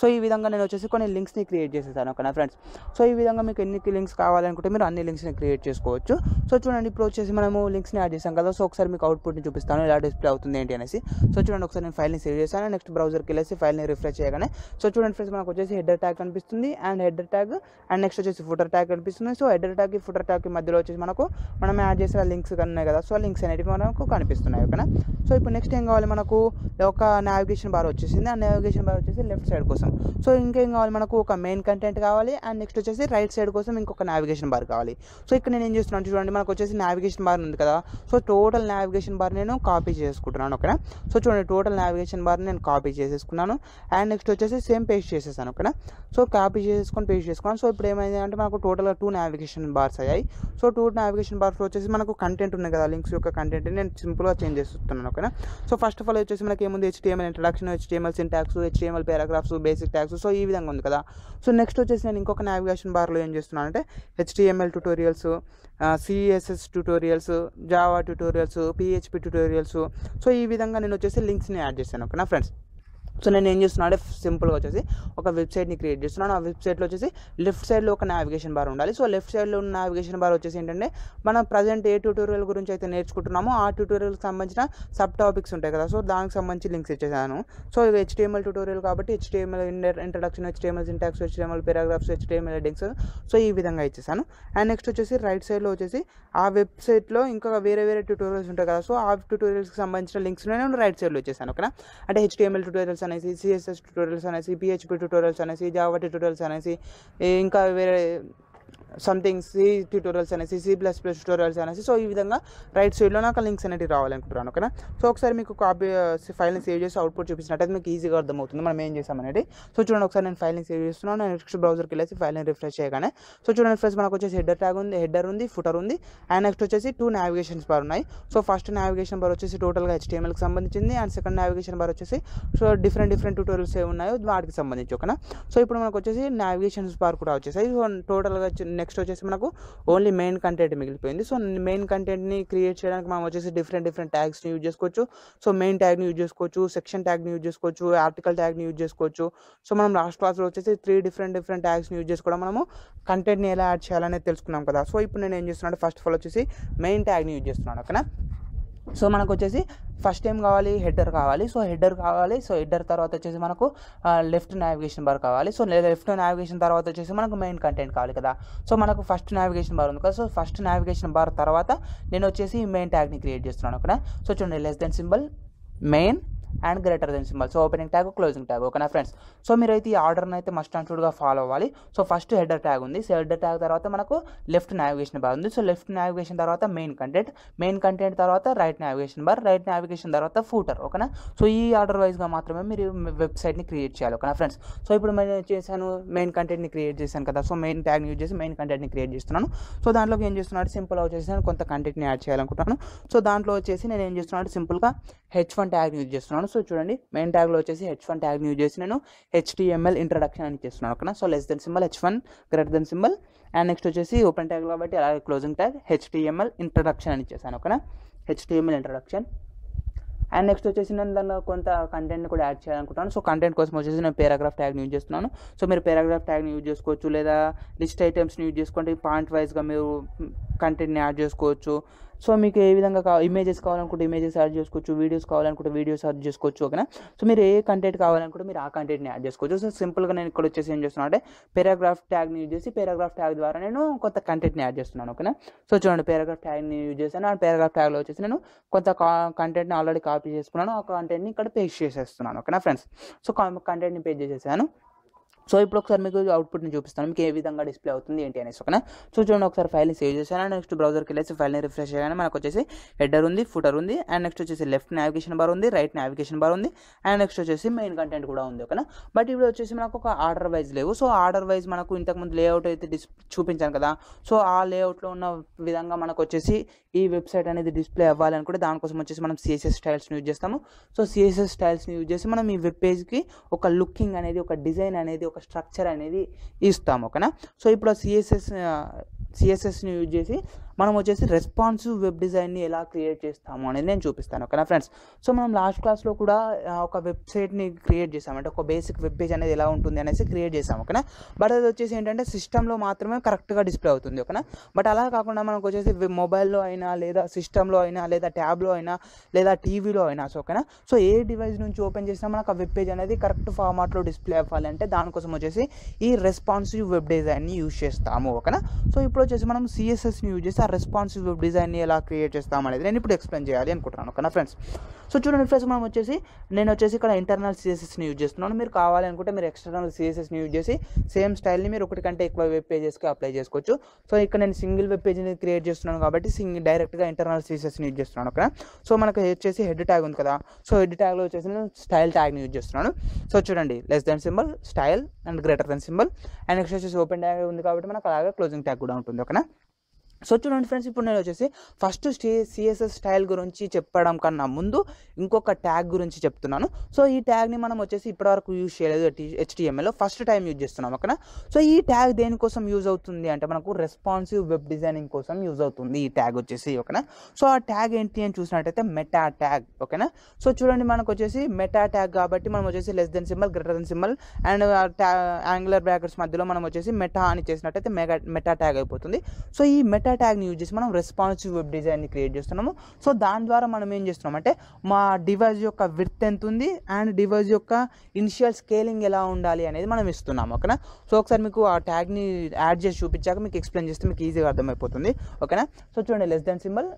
so ఈ విధంగా నేను వచ్చేసి కొన్ని లింక్స్ని క్రియేట్ చేసేసాను ఓకేనా ఫ్రెండ్స్? సో ఈ విధంగా మీకు ఎన్ని లింక్స్ కావాలనుకుంటే మీరు అన్ని లింక్స్ని క్రియేట్ చేసుకోవచ్చు. సో చూడండి ఇప్పుడు వచ్చేసి మనము లింక్స్ని యాడ్ చేసాం కదా. సో ఒకసారి మీకు అవుట్పుట్ని చూపిస్తాను. ఇలా డిస్ప్లే అవుతుంది ఏంటి అనేసి. సో చూడండి ఒకసారి నేను ఫైల్ని సేవ్ చేశాను. నెక్స్ట్ బ్రౌజర్కి వెళ్ళేసి ఫైల్ని రిఫ్రెష్ చేయగానే. సో చూడండి ఫ్రెండ్స్ మనకు వచ్చేసి హెడర్ ట్యాగ్ కనిపిస్తుంది and header tag and next వచ్చేసి ఫుటర్ ట్యాగ్ కనిపిస్తుంది. సో హెడర్ ట్యాగ్కి ఫుటర్ ట్యాగ్కి మధ్యలో వచ్చేసి మనకు మనం యాడ్ చేసిన లింక్స్ ఉన్నాయి కదా. సో లింక్స్ అనేవి మనకు కనిపిస్తున్నాయి ఓకేనా? సో ఇప్పుడు నెక్స్ట్ ఏం కావాలి మనకు? ఒక నావిగేషన్ బార్ వచ్చేసింది. ఆ నావిగేషన్ బార్ వచ్చేసి లెఫ్ట్ సైడ్ కోసం. సో ఇంకేం కావాలి మనకు? ఒక మెయిన్ కంటెంట్ కావాలి. అండ్ నెక్స్ట్ వచ్చేసి రైట్ సైడ్ కోసం ఇంకొక నావిగేషన్ బార్ కావాలి. సో ఇక్కడ నేను ఏం చేస్తున్నాను చూడండి మనకు వచ్చేసి నావిగేషన్ బార్ ఉంది కదా. సో టోటల్ నావిగేషన్ బార్ నేను కాపీ చేసుకుంటున్నాను. ఓకేనా? సో చూడండి టోటల్ నావిగేషన్ బార్ నేను కాపీ చేసేసుకున్నాను. అండ్ నెక్స్ట్ వచ్చేసి సేమ్ పేస్ట్ చేసేసాను ఓకేనా? సో కాపీ చేసేసుకొని పేస్ట్ చేసుకున్నాను. సో ఇప్పుడు ఏమైంది అంటే మనకు టోటల్గా టూ నావిగేషన్ బార్స్ అయ్యాయి. సో టూ నావిగేషన్ బార్స్ వచ్చేసి మనకు కంటెంట్ ఉన్నాయి కదా లింక్స్ యొక్క కంటెంట్ నేను సింపుల్గా చేంజ్ చేస్తున్నాను ఓకేనా? సో ఫస్ట్ ఆఫ్ ఆల్ వచ్చేసి మనకి ఏముంది? HTML introduction HTML syntax HTML paragraphs basic tags so ఈ విధంగా ఉంది కదా. సో నెక్స్ట్ వచ్చేసి నేను ఇంకొక నావిగేషన్ బార్లో ఏం చేస్తున్నాను అంటే HTML tutorials CSS tutorials Java tutorials PHP tutorials so ఈ విధంగా నేను వచ్చేసి లింక్స్ని యాడ్ చేశాను. ఓకేనా ఫ్రెండ్స్? సో నేను ఏం చేస్తున్నా అంటే సింపుల్గా వచ్చేసి ఒక వెబ్సైట్ని క్రియేట్ చేస్తున్నాను. ఆ వెబ్సైట్లో వచ్చేసి లెఫ్ట్ సైడ్లో ఒక నావిగేషన్ బార్ ఉండాలి. సో లెఫ్ట్ సైడ్లో ఉన్న నావిగేషన్ బార్ వచ్చేసి ఏంటంటే మనం ప్రజెంట్ ఏ ట్యూటోరియల్ గురించి అయితే నేర్చుకుంటున్నామో ఆ ట్యూటోరియల్కి సంబంధించిన సబ్ టాపిక్స్ ఉంటాయి కదా. సో దానికి సంబంధించి లింక్స్ ఇచ్చేసాను. సో ఇది హెచ్టిఎంఎల్ ట్యూటోరియల్ కాబట్టి HTML introduction HTML syntax HTML paragraphs HTML headings so ఈ విధంగా ఇచ్చేసాను. అండ్ నెక్స్ట్ వచ్చేసి రైట్ సైడ్లో వచ్చేసి ఆ వెబ్సైట్లో ఇంకా వేరే వేరే ట్యూటోరియల్స్ ఉంటాయి కదా. సో ఆ ట్యూటోరియల్స్కి సంబంధించిన లింక్స్ నేను రైట్ సైడ్లో ఇచ్చేసాను. ఓకేనా? అంటే హెచ్టీఎంఎల్ ట్యూటోరియల్స్ అనేసి సిఎస్ఎస్ ట్యూటోరియల్స్ అనేసి పిహెచ్పి ట్యూటోరియల్స్ అనేసి జావా ట్యూటోరియల్స్ అనేసి ఇంకా వేరే సంథింగ్ సి ట్యూటోరియల్స్ అనేసి సి ప్లస్ ప్లస్ ట్యూటోరియల్స్ అనేసి సో ఈ విధంగా రైట్ సైడ్లో నాకు లింక్స్ అనేవి రావాలనుకుంటున్నాను ఓకేనా సో ఒకసారి మీకు కాపీ ఫైల్ని సేవ్ చేసి అవుట్పుట్ చూపించినట్టయితే మీకు ఈజీగా అర్థమవుతుంది మనం ఏం చేసామనేది సో చూడండి ఒకసారి నేను ఫైల్ని సేవ్ చేస్తున్నాను నేను నెక్స్ట్ బ్రౌజర్కి వెళ్ళేసి ఫైల్ని రిఫ్రెష్ చేయగానే. సో చూడండి ఫ్రెండ్స్ మనకు వచ్చేసి హెడర్ ట్యాగ్ ఉంది హెడర్ ఉంది ఫుటర్ ఉంది అండ్ నెక్స్ట్ వచ్చేసి టూ నావిగేషన్స్ బార్ ఉన్నాయి. సో ఫస్ట్ నావిగేషన్ బార్ వచ్చేసి టోటల్గా హెచ్టీఎంఎల్కి సంబంధించింది అండ్ సెకండ్ నావిగేషన్ బార్ వచ్చేసి సో డిఫరెంట్ డిఫరెంట్ ట్యూటోరియల్స్ ఏమి ఉన్నాయో వాటికి సంబంధించి ఓకేనా సో ఇప్పుడు మనకు వచ్చేసి నావిగేషన్స్ బార్ కూడా వచ్చేసాయి. సో టోటల్గా నెక్స్ట్ వచ్చేసి మనకు ఓన్లీ మెయిన్ కంటెంట్ మిగిలిపోయింది. సో మెయిన్ కంటెంట్ని క్రియేట్ చేయడానికి మనం వచ్చేసి డిఫరెంట్ డిఫరెంట్ ట్యాగ్స్ని యూజ్ చేసుకోవచ్చు. సో మెయిన్ ట్యాగ్ని యూజ్ చేసుకోవచ్చు సెక్షన్ ట్యాగ్ని యూజ్ చేసుకోవచ్చు ఆర్టికల్ ట్యాగ్ని యూజ్ చేసుకోవచ్చు. సో మనం లాస్ట్ క్లాస్లో వచ్చేసి త్రీ డిఫరెంట్ డిఫరెంట్ ట్యాగ్స్ని యూజ్ చేసుకోవడం మనము కంటెంట్ని ఎలా యాడ్ చేయాలనేది తెలుసుకున్నాం కదా. సో ఇప్పుడు నేను ఏం చేస్తున్నాను ఫస్ట్ ఆఫ్ ఆల్ వచ్చేసి మెయిన్ ట్యాగ్ని యూజ్ చేస్తున్నాను ఓకేనా సో మనకు వచ్చేసి ఫస్ట్ టైం కావాలి హెడర్ కావాలి. సో హెడర్ కావాలి సో హెడర్ తర్వాత వచ్చేసి మనకు లెఫ్ట్ నావిగేషన్ బార్ కావాలి. సో లెఫ్ట్ నావిగేషన్ తర్వాత వచ్చేసి మనకు మెయిన్ కంటెంట్ కావాలి కదా. సో మనకు ఫస్ట్ నావిగేషన్ బార్ ఉంది కదా. సో ఫస్ట్ నావిగేషన్ బార్ తర్వాత నేను వచ్చేసి మెయిన్ ట్యాగ్ని క్రియేట్ చేస్తున్నాను అక్కడ. సో చూడండి less than symbol main and greater than symbol so opening tag closing tag ఓకేనా ఫ్రెండ్స్ సో మీరు అయితే ఈ ఆర్డర్ని అయితే మస్ట్ అండ్ షుడ్గా ఫాలో అవ్వాలి. సో ఫస్ట్ హెడర్ ట్యాగ్ ఉంది. సో హెడర్ ట్యాగ్ తర్వాత మనకు లెఫ్ట్ నావిగేషన్ బార్ ఉంది. సో లెఫ్ట్ నావిగేషన్ తర్వాత మెయిన్ కంటెంట్ మెయిన్ కంటెంట్ తర్వాత right navigation bar right navigation తర్వాత ఫూటర్ ఓకేనా సో ఈ ఆర్డర్ వైజ్గా మాత్రమే మీరు వెబ్సైట్ని క్రియేట్ చేయాలి. ఓకేనా ఫ్రెండ్స్ సో ఇప్పుడు నేను చేశాను మెయిన్ కంటెంట్ని క్రియేట్ చేశాను కదా. సో మెయిన్ ట్యాగ్ని యూజ్ చేసి మెయిన్ కంటెంట్ని క్రియేట్ చేస్తున్నాను. సో దాంట్లోకి ఏం చేస్తున్నాడు? సింపుల్గా వచ్చేసి నేను కొంత కంటెంట్ని యాడ్ చేయాలనుకుంటున్నాను. సో దాంట్లో వచ్చేసి నేను ఏం చేస్తున్నాను సింపుల్గా హెచ్ వన్ ట్యాగ్ని యూజ్ చేస్తున్నాను. సో చూడండి. మెయిన్ ట్యాగ్లో వచ్చేసి హెచ్ వన్ ట్యాగ్ని యూజ్ చేసి నేను హెచ్టిఎంఎల్ ఇంట్రడక్షన్ అని చేస్తున్నాను ఓకేనా? So less than symbol H one greater than symbol and next వచ్చేసి ఓపెన్ ట్యాగ్ కాబట్టి అలాగే క్లోజింగ్ ట్యాగ్ హెచ్టిఎంఎల్ ఇంట్రడక్షన్ అని చేశాను ఓకేనా? హెచ్టిఎంఎల్ ఇంట్రడక్షన్ అండ్ నెక్స్ట్ వచ్చేసి నేను దానిలో కొంత కంటెంట్ కూడా యాడ్ చేయాలనుకుంటున్నాను. సో కంటెంట్ కోసం వచ్చేసి నేను పేరాగ్రాఫ్ ట్యాగ్ని యూజ్ చేస్తున్నాను. సో మీరు పేరాగ్రాఫ్ ట్యాగ్ని యూజ్ చేసుకోవచ్చు లేదా లిస్ట్ ఐటమ్స్ని యూజ్ చేసుకుంటే పాయింట్ వైజ్గా మీరు కంటెంట్ని యాడ్ చేసుకోవచ్చు. సో మీకు ఏ విధంగా ఇమేజెస్ కావాలనుకుంటే ఇమేజెస్ యాడ్ చేసుకోవచ్చు వీడియోస్ కావాలనుకుంటే వీడియోస్ యాడ్ చేసుకోవచ్చు ఓకేనా? సో మీరు ఏ కంటెంట్ కావాలనుకుంటే మీరు ఆ కంటెంట్ని యాడ్ చేసుకోవచ్చు. సో సింపుల్గా నేను ఇక్కడ వచ్చేసి ఏం చేస్తున్నాను అంటే పేరాగ్రాఫ్ ట్యాగ్ని యూజ్ చేసి పేరాగ్రాఫ్ ట్యాగ్ ద్వారా నేను కొంత కంటెంట్ని యాడ్ చేస్తున్నాను ఓకేనా? సో చూడండి పేరాగ్రాఫ్ ట్యాగ్ని యూజ్ చేశాను. ఆ పేరాగ్రాఫ్ ట్యాగ్లో వచ్చేసి నేను కొంత కంటెంట్ని ఆల్రెడీ కాపీ చేసుకున్నాను. ఆ కంటెంట్ని ఇక్కడ పేస్ట్ చేసేస్తున్నాను ఓకేనా ఫ్రెండ్స్ సో కంటెంట్ని పేస్ట్ చేసేసాను. సో ఇప్పుడు ఒకసారి మీకు అవుట్పుట్ని చూపిస్తాను. మీకు ఏ విధంగా డిస్ప్లే అవుతుంది ఏంటి అనేసి ఓకేనా? సో చూడండి ఒకసారి ఫైల్ని సేవ్ చేశాను. నెక్స్ట్ బ్రౌజర్కి వెళ్ళేసి ఫైల్ని రిఫ్రెష్ చేయగానే మనకు వచ్చేసి హెడర్ ఉంది ఫుటర్ ఉంది. అండ్ నెక్స్ట్ వచ్చేసి లెఫ్ట్ నావిగేషన్ బార్ ఉంది రైట్ నావిగేషన్ బార్ ఉంది. అండ్ నెక్స్ట్ వచ్చేసి మెయిన్ కంటెంట్ కూడా ఉంది ఓకేనా? బట్ ఇప్పుడు వచ్చేసి మనకు ఒక ఆర్డర్ వైజ్ లేవు. సో ఆర్డర్ వైజ్ మనకు ఇంతకుముందు లేఅవుట్ అయితే డిస్ చూపించాను కదా. సో ఆ లేఅవుట్లో ఉన్న విధంగా మనకు వచ్చేసి ఈ వెబ్సైట్ అనేది డిస్ప్లే అవ్వాలనుకుంటే దానికోసం వచ్చేసి మనం సిఎస్ఎస్ స్టైల్స్ని యూజ్ చేస్తాము. సో సిఎస్ఎస్ స్టైల్స్ని యూజ్ చేసి మనం ఈ వెబ్ పేజ్కి ఒక లుకింగ్ అనేది ఒక డిజైన్ అనేది ఒక స్ట్రక్చర్ అనేది ఇస్తాము ఓకేనా సో ఇప్పుడు సిఎస్ఎస్ సిఎస్ఎస్ని యూజ్ చేసి మనం వచ్చేసి రెస్పాన్సివ్ వెబ్ డిజైన్ని ఎలా క్రియేట్ చేస్తాము అనేది నేను చూపిస్తాను ఓకేనా ఫ్రెండ్స్ సో మనం లాస్ట్ క్లాస్లో కూడా ఒక వెబ్సైట్ని క్రియేట్ చేసాం అంటే ఒక బేసిక్ వెబ్ పేజ్ అనేది ఎలా ఉంటుంది అనేసి క్రియేట్ చేసాం ఓకేనా? బట్ అది వచ్చేసి ఏంటంటే సిస్టంలో మాత్రమే కరెక్ట్గా డిస్ప్లే అవుతుంది ఓకేనా? బట్ అలా కాకుండా మనకు వచ్చేసి మొబైల్లో అయినా లేదా సిస్టంలో అయినా లేదా ట్యాబ్లో అయినా లేదా టీవీలో అయినా సో ఓకేనా? సో ఏ డివైస్ నుంచి ఓపెన్ చేసినా మనకు ఆ వెబ్ పేజ్ అనేది కరెక్ట్ ఫార్మాట్లో డిస్ప్లే అవ్వాలి అంటే దానికోసం వచ్చేసి ఈ రెస్పాన్సివ్ వెబ్ డిజైన్ని యూజ్ చేస్తాము ఓకేనా? సో ఇప్పుడు వచ్చేసి మనం సిఎస్ఎస్ని యూజ్ చేసి ఆ రెస్పాన్సివ్ వెబ్ డిజైన్ని ఎలా క్రియేట్ చేస్తాం అనేది నేను ఇప్పుడు ఎక్స్ప్లెయిన్ చేయాలి అనుకుంటున్నాను. ఓకేనా ఫ్రెండ్స్ సో చూడండి ఫ్రెండ్స్ మనం వచ్చేసి నేను వచ్చేసి ఇక్కడ ఇంటర్నల్ సిఎస్ఎస్ని యూజ్ చేస్తున్నాను. మీరు కావాలనుకుంటే మీరు ఎక్స్టర్నల్ సిఎస్ఎస్ని యూజ్ చేసి సేమ్ స్టైల్ని మీరు ఒకటి కంటే ఎక్కువ వెబ్ పేజెస్కి అప్లై చేసుకోవచ్చు. సో ఇక్కడ నేను సింగిల్ వెబ్ పేజ్ని క్రియేట్ చేస్తున్నాను కాబట్టి సింగిల్ డైరెక్ట్గా ఇంటర్నల్ సిఎస్ఎస్ని యూజ్ చేస్తున్నాను. ఓకేనా? సో మనకు వచ్చేసి హెడ్ ట్యాగ్ ఉంది కదా. సో హెడ్ ట్యాగ్లో వచ్చేసి నేను స్టైల్ ట్యాగ్ని యూజ్ చేస్తున్నాను. సో చూడండి less than symbol style and greater than symbol and next వచ్చేసి ఓపెన్ ట్యాగ్ ఉంది కాబట్టి మనకు అలాగే క్లోజింగ్ ట్యాగ్ కూడా ఉంటుంది. ఓకేనా? సో చూడండి ఫ్రెండ్స్ ఇప్పుడు నేను వచ్చేసి ఫస్ట్ స్టే సిఎస్ఎస్ స్టైల్ గురించి చెప్పడం కన్నా ముందు ఇంకొక ట్యాగ్ గురించి చెప్తున్నాను. సో ఈ ట్యాగ్ని మనం వచ్చేసి ఇప్పటివరకు యూజ్ చేయలేదు హెచ్టిఎంఎల్లో ఫస్ట్ టైం యూజ్ చేస్తున్నాం ఓకేనా? సో ఈ ట్యాగ్ దేనికోసం యూజ్ అవుతుంది అంటే మనకు రెస్పాన్సివ్ వెబ్ డిజైనింగ్ కోసం యూజ్ అవుతుంది ఈ ట్యాగ్ వచ్చేసి ఓకేనా? సో ఆ ట్యాగ్ ఏంటి అని చూసినట్టయితే మెటా ట్యాగ్ ఓకేనా? సో చూడండి మనకు వచ్చేసి మెటా ట్యాగ్ కాబట్టి మనం వచ్చేసి less than symbol greater than symbol and angular brackets మధ్యలో మనం వచ్చేసి మెటా అని చేసినట్టయితే మెగా మెటా ట్యాగ్ అయిపోతుంది. సో ఈ మెటా ట్యాగ్ని యూజ్ చేసి మనం రెస్పాన్సివ్ వెబ్ డిజైన్ని క్రియేట్ చేస్తున్నాము. సో దాని ద్వారా మనం ఏం చేస్తున్నాం అంటే మా డివైస్ యొక్క విత్ ఎంత ఉంది అండ్ డివైస్ యొక్క ఇనిషియల్ స్కేలింగ్ ఎలా ఉండాలి అనేది మనం ఇస్తున్నాం ఓకేనా? సో ఒకసారి మీకు ఆ ట్యాగ్ని యాడ్ చేసి చూపించాక మీకు ఎక్స్ప్లెయిన్ చేస్తే మీకు ఈజీగా అర్థమైపోతుంది. ఓకేనా? సో చూడండి లెస్ దెన్ సింబల్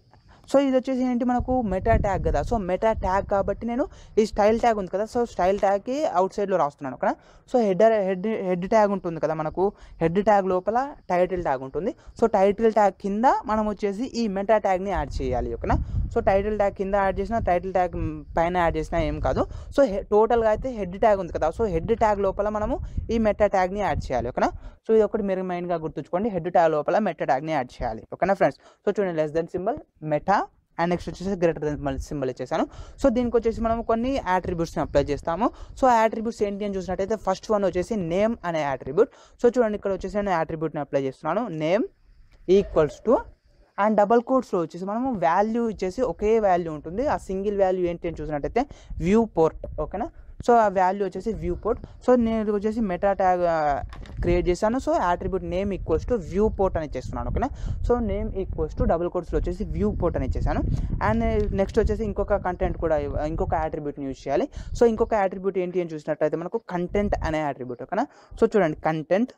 సో ఇది వచ్చేసి ఏంటి మనకు మెటా ట్యాగ్ కదా. సో మెటా ట్యాగ్ కాబట్టి నేను ఈ స్టైల్ ట్యాగ్ ఉంది కదా. సో స్టైల్ ట్యాగ్కి అవుట్ సైడ్లో రాస్తున్నాను ఓకేనా? So header head head tag ఉంటుంది కదా మనకు. హెడ్ ట్యాగ్ లోపల టైటిల్ ట్యాగ్ ఉంటుంది. సో టైటిల్ ట్యాగ్ కింద మనం వచ్చేసి ఈ మెటా ట్యాగ్ని యాడ్ చేయాలి ఓకేనా? సో టైటిల్ ట్యాగ్ కింద యాడ్ చేసిన టైటిల్ ట్యాగ్ పైన యాడ్ చేసినా ఏం కాదు. సో టోటల్గా అయితే హెడ్ ట్యాగ్ ఉంది కదా. సో హెడ్ ట్యాగ్ లోపల మనము ఈ మెటా ట్యాగ్ని యాడ్ చేయాలి ఓకేనా? సో ఇది ఒకటి మీరు మెయిన్గా గుర్తుంచుకోండి. హెడ్ ట్యాగ్ లోపల మెటా ట్యాగ్ని యాడ్ చేయాలి ఓకేనా ఫ్రెండ్స్ సో చూడండి less than symbol meta and next వచ్చేసి గ్రేటర్ దెన్ సింబల్ ఇచ్చేసాను. సో దీనికి వచ్చేసి మనం కొన్ని యాట్రిబ్యూట్స్ని అప్లై చేస్తాము. సో యాట్రిబ్యూట్స్ ఏంటి అని చూసినట్టయితే ఫస్ట్ వన్ వచ్చేసి నేమ్ అనే యాట్రిబ్యూట్ సో చూడండి ఇక్కడ వచ్చేసి నేను యాట్రిబ్యూట్ని అప్లై చేస్తున్నాను. Name equals to and double కోడ్స్లో వచ్చేసి మనము వాల్యూ ఇచ్చేసి ఒకే వాల్యూ ఉంటుంది. ఆ సింగిల్ వాల్యూ ఏంటి అని చూసినట్టయితే వ్యూ పోర్ట్ ఓకేనా సో ఆ వాల్యూ వచ్చేసి వ్యూ పోర్ట్ సో నేను వచ్చేసి మెటా ట్యాగ్ క్రియేట్ చేశాను. So attribute name equals to viewport అని ఇచ్చేస్తున్నాను ఓకేనా so name equals to double కోడ్స్లో వచ్చేసి వ్యూ పోర్ట్ అని ఇచ్చేసాను అండ్ నెక్స్ట్ uh, వచ్చేసి ఇంకొక కంటెంట్ కూడా ఇంకొక యాట్రిబ్యూట్ని యూజ్ చేయాలి. సో ఇంకొక యాట్రిబ్యూట్ ఏంటి అని చూసినట్టయితే మనకు కంటెంట్ అనే యాట్రిబ్యూట్ ఓకేనా సో చూడండి content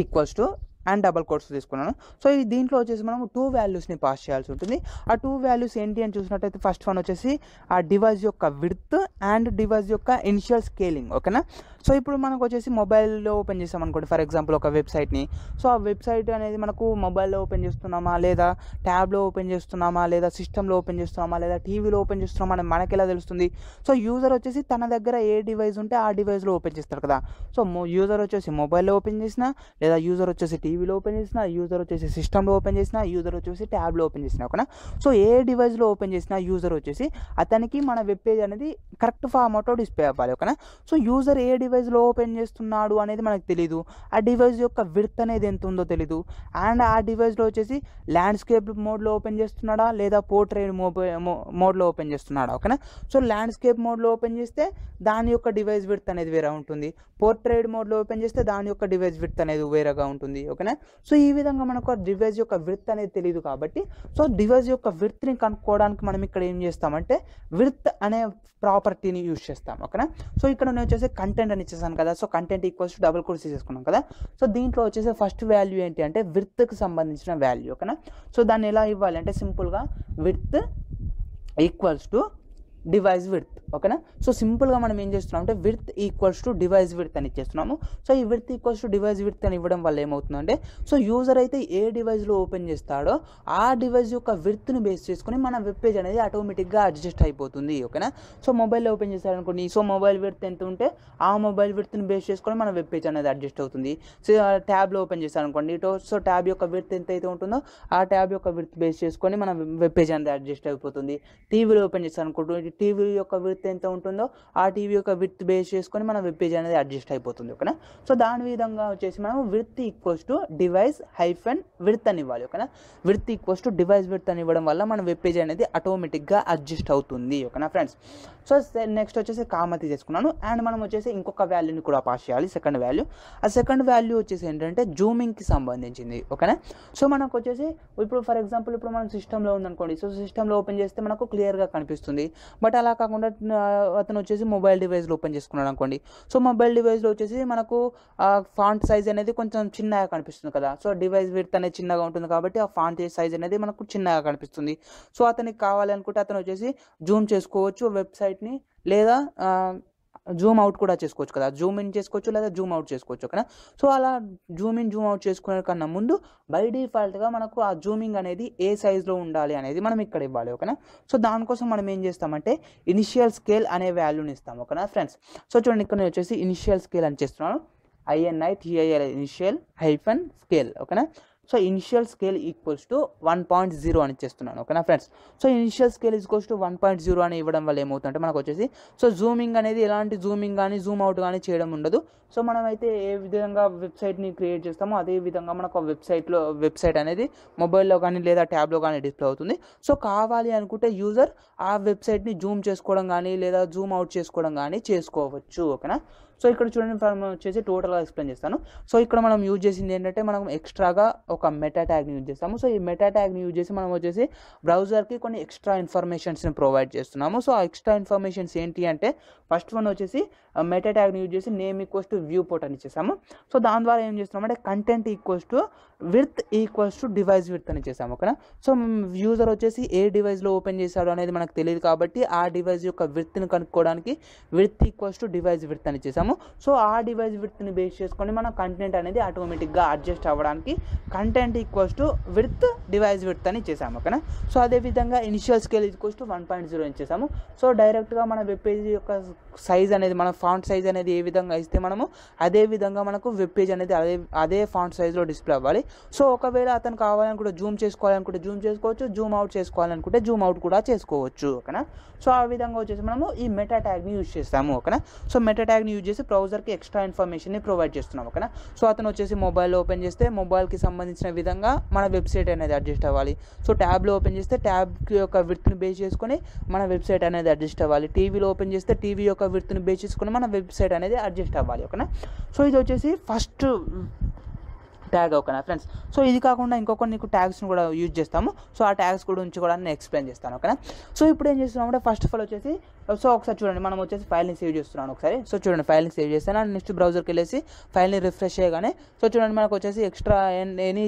equals to and double quotes తీసుకున్నాను. సో ఈ దీంట్లో వచ్చేసి మనం టూ వాల్యూస్ని పాస్ చేయాల్సి ఉంటుంది. ఆ టూ వాల్యూస్ ఏంటి అని చూసినట్టయితే ఫస్ట్ వన్ వచ్చేసి ఆ డివైస్ యొక్క విడ్త్ అండ్ డివైస్ యొక్క ఇనిషియల్ స్కేలింగ్ ఓకేనా సో ఇప్పుడు మనకు వచ్చేసి మొబైల్లో ఓపెన్ చేసాం అనుకోండి ఫర్ ఎగ్జాంపుల్ ఒక వెబ్సైట్ని. సో ఆ వెబ్సైట్ అనేది మనకు మొబైల్లో ఓపెన్ చేస్తున్నామా? లేదా ట్యాబ్లో ఓపెన్ చేస్తున్నామా? లేదా సిస్టంలో ఓపెన్ చేస్తున్నామా? లేదా టీవీలో ఓపెన్ చేస్తున్నామా? అని మనకి ఎలా తెలుస్తుంది? సో యూజర్ వచ్చేసి తన దగ్గర ఏ డివైస్ ఉంటే ఆ డివైస్లో ఓపెన్ చేస్తారు కదా. సో యూజర్ వచ్చేసి మొబైల్లో ఓపెన్ చేసినా లేదా యూజర్ వచ్చేసి టీవీలో ఓపెన్ చేసినా యూజర్ వచ్చేసి సిస్టంలో ఓపెన్ చేసినా యూజర్ వచ్చేసి ట్యాబ్లో ఓపెన్ చేసినా ఓకేనా? సో ఏ డివైస్లో ఓపెన్ చేసినా యూజర్ వచ్చేసి అతనికి మన వెబ్ పేజ్ అనేది కరెక్ట్ ఫార్మాట్లో డిస్ప్లే అవ్వాలి ఓకేనా? సో యూజర్ ఏ డివైస్లో ఓపెన్ చేస్తున్నాడు అనేది మనకు తెలియదు ఆ డివైస్ యొక్క విడ్త్ అనేది ఎంత ఉందో తెలీదు. అండ్ ఆ డివైస్లో వచ్చేసి ల్యాండ్స్కేప్ మోడ్లో ఓపెన్ చేస్తున్నాడా? లేదా పోర్ట్రేట్ మొబైల్ మోడ్లో ఓపెన్ చేస్తున్నాడా? ఓకేనా? సో ల్యాండ్స్కేప్ మోడ్లో ఓపెన్ చేస్తే దాని యొక్క డివైస్ విడ్త్ అనేది వేరే ఉంటుంది. పోర్ట్రేట్ మోడ్లో ఓపెన్ చేస్తే దాని యొక్క డివైస్ విడ్త్ అనేది వేరేగా ఉంటుంది. ఓకేనా? సో ఈ విధంగా మనకు ఆ డివైస్ యొక్క విడ్త్ అనేది తెలియదు కాబట్టి సో డివైస్ యొక్క విడ్త్ని కనుక్కోవడానికి మనం ఇక్కడ ఏం చేస్తామంటే విడ్త్ అనే ప్రాపర్టీని యూజ్ చేస్తాం. ఓకేనా? సో ఇక్కడ నేను వచ్చేసి కంటెంట్ అని ఇచ్చేసాను కదా. So content equals to double quotes తీసుకున్నాం కదా. సో దీంట్లో వచ్చేసి ఫస్ట్ వాల్యూ ఏంటి అంటే విర్త్కి సంబంధించిన వాల్యూ ఓకేనా? సో దాన్ని ఎలా ఇవ్వాలి అంటే సింపుల్గా width equals to device width ఓకేనా? సో సింపుల్గా మనం ఏం చేస్తున్నాం అంటే width equals to device width అని ఇచ్చేస్తున్నాము. సో ఈ width equals to device width అని ఇవ్వడం వల్ల ఏమవుతుందంటే సో యూజర్ అయితే ఏ డివైస్లో ఓపెన్ చేస్తాడో ఆ డివైస్ యొక్క విత్ను బేస్ చేసుకొని మన వెబ్ పేజ్ అనేది ఆటోమేటిక్గా అడ్జస్ట్ అయిపోతుంది ఓకేనా? సో మొబైల్లో ఓపెన్ చేశారనుకోండి సో మొబైల్ విడ్త్ ఎంత ఉంటే ఆ మొబైల్ విడ్త్ని బేస్ చేసుకొని మన వెబ్ పేజ్ అనేది అడ్జస్ట్ అవుతుంది. సో ట్యాబ్లో ఓపెన్ చేశారనుకోండి ఇటు సో ట్యాబ్ యొక్క విడ్త్ ఎంత అయితే ఉంటుందో ఆ ట్యాబ్ యొక్క విడ్త్ బేస్ చేసుకొని మన వెబ్ పేజ్ అనేది అడ్జస్ట్ అయిపోతుంది. టీవీలో ఓపెన్ చేశారనుకోండి టీవీ యొక్క విడ్త్ విత్ ఎంత ఉంటుందో ఆ టీవీ యొక్క విత్ బేస్ చేసుకొని మన వెబ్ పేజ్ అనేది అడ్జస్ట్ అయిపోతుంది ఓకేనా? సో దాని విధంగా వచ్చేసి మనం width equals to device hyphen width అని ఇవ్వాలి ఓకేనా? Width equals to device width అని ఇవ్వడం వల్ల మన వెబ్ పేజ్ అనేది ఆటోమేటిక్గా అడ్జస్ట్ అవుతుంది ఓకేనా ఫ్రెండ్స్? సో నెక్స్ట్ వచ్చేసి కామ తీసుకున్నాను. అండ్ మనం వచ్చేసి ఇంకొక వాల్యూని కూడా పాస్ చేయాలి సెకండ్ వాల్యూ. ఆ సెకండ్ వాల్యూ వచ్చేసి ఏంటంటే జూమింగ్కి సంబంధించింది ఓకేనా? సో మనకు వచ్చేసి ఇప్పుడు ఫర్ ఎగ్జాంపుల్ ఇప్పుడు మనం సిస్టంలో ఉందనుకోండి సో సిస్టంలో ఓపెన్ చేస్తే మనకు క్లియర్గా కనిపిస్తుంది. బట్ అలా కాకుండా అతను వచ్చేసి మొబైల్ డివైస్లో ఓపెన్ చేసుకున్నాడు అనుకోండి. సో మొబైల్ డివైస్లో వచ్చేసి మనకు ఆ ఫాంట్ సైజ్ అనేది కొంచెం చిన్నగా కనిపిస్తుంది కదా. సో డివైస్ విడ్త్ అనేది చిన్నగా ఉంటుంది కాబట్టి ఆ ఫాంట్ సైజ్ అనేది మనకు చిన్నగా కనిపిస్తుంది. సో అతనికి కావాలనుకుంటే అతను వచ్చేసి జూమ్ చేసుకోవచ్చు వెబ్సైట్ని లేదా జూమ్ అవుట్ కూడా చేసుకోవచ్చు కదా. జూమ్ ఇన్ చేసుకోవచ్చు లేదా జూమ్ అవుట్ చేసుకోవచ్చు ఓకేనా? సో అలా జూమ్ ఇన్ జూమ్ అవుట్ చేసుకునే కన్నా ముందు బై డిఫాల్ట్గా మనకు ఆ జూమింగ్ అనేది ఏ సైజులో ఉండాలి అనేది మనం ఇక్కడ ఇవ్వాలి ఓకేనా? సో దానికోసం మనం ఏం చేస్తామంటే ఇనిషియల్ స్కేల్ అనే వాల్యూని ఇస్తాం ఓకేనా ఫ్రెండ్స్? సో చూడండి ఇక్కడ నేను వచ్చేసి ఇనిషియల్ స్కేల్ అని చేస్తున్నాను. INI TIL initial hyphen scale ఓకేనా? So initial scale equals to one point zero అని ఇచ్చేస్తున్నాను ఓకేనా friends so initial scale equals to one point zero అని ఇవ్వడం వల్ల ఏమవుతుందంటే మనకు వచ్చేసి సో జూమింగ్ అనేది ఎలాంటి జూమింగ్ కానీ జూమ్ అవుట్ కానీ చేయడం ఉండదు. సో మనమైతే ఏ విధంగా వెబ్సైట్ని క్రియేట్ చేస్తామో అదే విధంగా మనకు ఆ వెబ్సైట్లో వెబ్సైట్ అనేది మొబైల్లో కానీ లేదా ట్యాబ్లో కానీ డిస్ప్లే అవుతుంది. సో కావాలి అనుకుంటే యూజర్ ఆ వెబ్సైట్ని జూమ్ చేసుకోవడం కానీ లేదా జూమ్ అవుట్ చేసుకోవడం కానీ చేసుకోవచ్చు ఓకేనా సో ఇక్కడ చూడండి మనం వచ్చేసి టోటల్గా ఎక్స్ప్లెయిన్ చేస్తాను. సో ఇక్కడ మనం యూజ్ చేసింది ఏంటంటే మనం ఎక్స్ట్రాగా ఒక మెటా ట్యాగ్ని యూజ్ చేస్తాము. సో ఈ మెటా ట్యాగ్ని యూజ్ చేసి మనం వచ్చేసి బ్రౌజర్కి కొన్ని ఎక్స్ట్రా ఇన్ఫర్మేషన్స్ని ప్రొవైడ్ చేస్తున్నాము. సో ఆ ఎక్స్ట్రా ఇన్ఫర్మేషన్స్ ఏంటి అంటే ఫస్ట్ వన్ వచ్చేసి మెటా ట్యాగ్ని యూజ్ చేసి name equals to viewport అని ఇచ్చేసాము సో దాని ద్వారా ఏం చేస్తున్నామంటే content equals to width equals to device width అని చేసాము ఓకేనా? సో యూజర్ వచ్చేసి ఏ డివైస్లో ఓపెన్ చేశాడు అనేది మనకు తెలియదు కాబట్టి ఆ డివైస్ యొక్క విత్ని కనుక్కోవడానికి width equals to device width అని చేసాము సో ఆ డివైస్ విత్ని బేస్ చేసుకొని మనం కంటెంట్ అనేది ఆటోమేటిక్గా అడ్జస్ట్ అవ్వడానికి content equals to width device width అని చేసాము ఓకేనా? సో అదేవిధంగా initial scale equals to one point zero ఇచ్చేసాము so డైరెక్ట్గా మన వెబ్ పేజ్ యొక్క సైజ్ అనేది మన ఫాంట్ సైజ్ అనేది ఏ విధంగా ఇస్తే మనము అదే విధంగా మనకు వెబ్ పేజ్ అనేది అదే అదే ఫాంట్ సైజ్లో డిస్ప్లే అవ్వాలి. సో ఒకవేళ అతను కావాలనుకుంటే జూమ్ చేసుకోవాలనుకుంటే జూమ్ చేసుకోవచ్చు జూమ్ అవుట్ చేసుకోవాలనుకుంటే జూమ్ అవుట్ కూడా చేసుకోవచ్చు ఓకేనా? సో ఆ విధంగా వచ్చేసి మనము ఈ మెటా ట్యాగ్ని యూజ్ చేస్తాము ఓకేనా? సో మెటా ట్యాగ్ని యూజ్ చేసి బ్రౌజర్కి ఎక్స్ట్రా ఇన్ఫర్మేషన్ని ప్రొవైడ్ చేస్తున్నాం ఓకేనా? సో అతను వచ్చేసి మొబైల్ ఓపెన్ చేస్తే మొబైల్కి సంబంధించిన విధంగా మన వెబ్సైట్ అనేది అడ్జస్ట్ అవ్వాలి. సో ట్యాబ్లో ఓపెన్ చేస్తే ట్యాబ్ యొక్క విడ్త్ని బేస్ చేసుకొని మన వెబ్సైట్ అనేది అడ్జస్ట్ అవ్వాలి. టీవీలో ఓపెన్ చేస్తే టీవీ యొక్క విడ్త్ని బేస్ చేసుకొని మన వెబ్సైట్ అనేది అడ్జస్ట్ అవ్వాలి ఓకేనా? సో ఇది వచ్చేసి ఫస్ట్ ట్యాగ్ ఓకేనా ఫ్రెండ్స్ సో ఇది కాకుండా ఇంకొక నీకు ట్యాగ్స్ని కూడా యూజ్ చేస్తాము. సో ఆ ట్యాగ్స్ కూడా కూడా నేను ఎక్స్ప్లెయిన్ చేస్తాను ఓకేనా సో ఇప్పుడు ఏం చేస్తున్నామంటే ఫస్ట్ ఆఫ్ ఆల్ వచ్చేసి సో ఒకసారి చూడండి మనం వచ్చేసి ఫైల్ని సేవ్ చేస్తున్నాను ఒకసారి. సో చూడండి ఫైల్ని సేవ్ చేస్తాను అండ్ నెక్స్ట్ బ్రౌజర్కి వెళ్ళేసి ఫైల్ని రిఫ్రెష్ చేయగానే సో చూడండి మనకు వచ్చేసి ఎక్స్ట్రా ఎనీ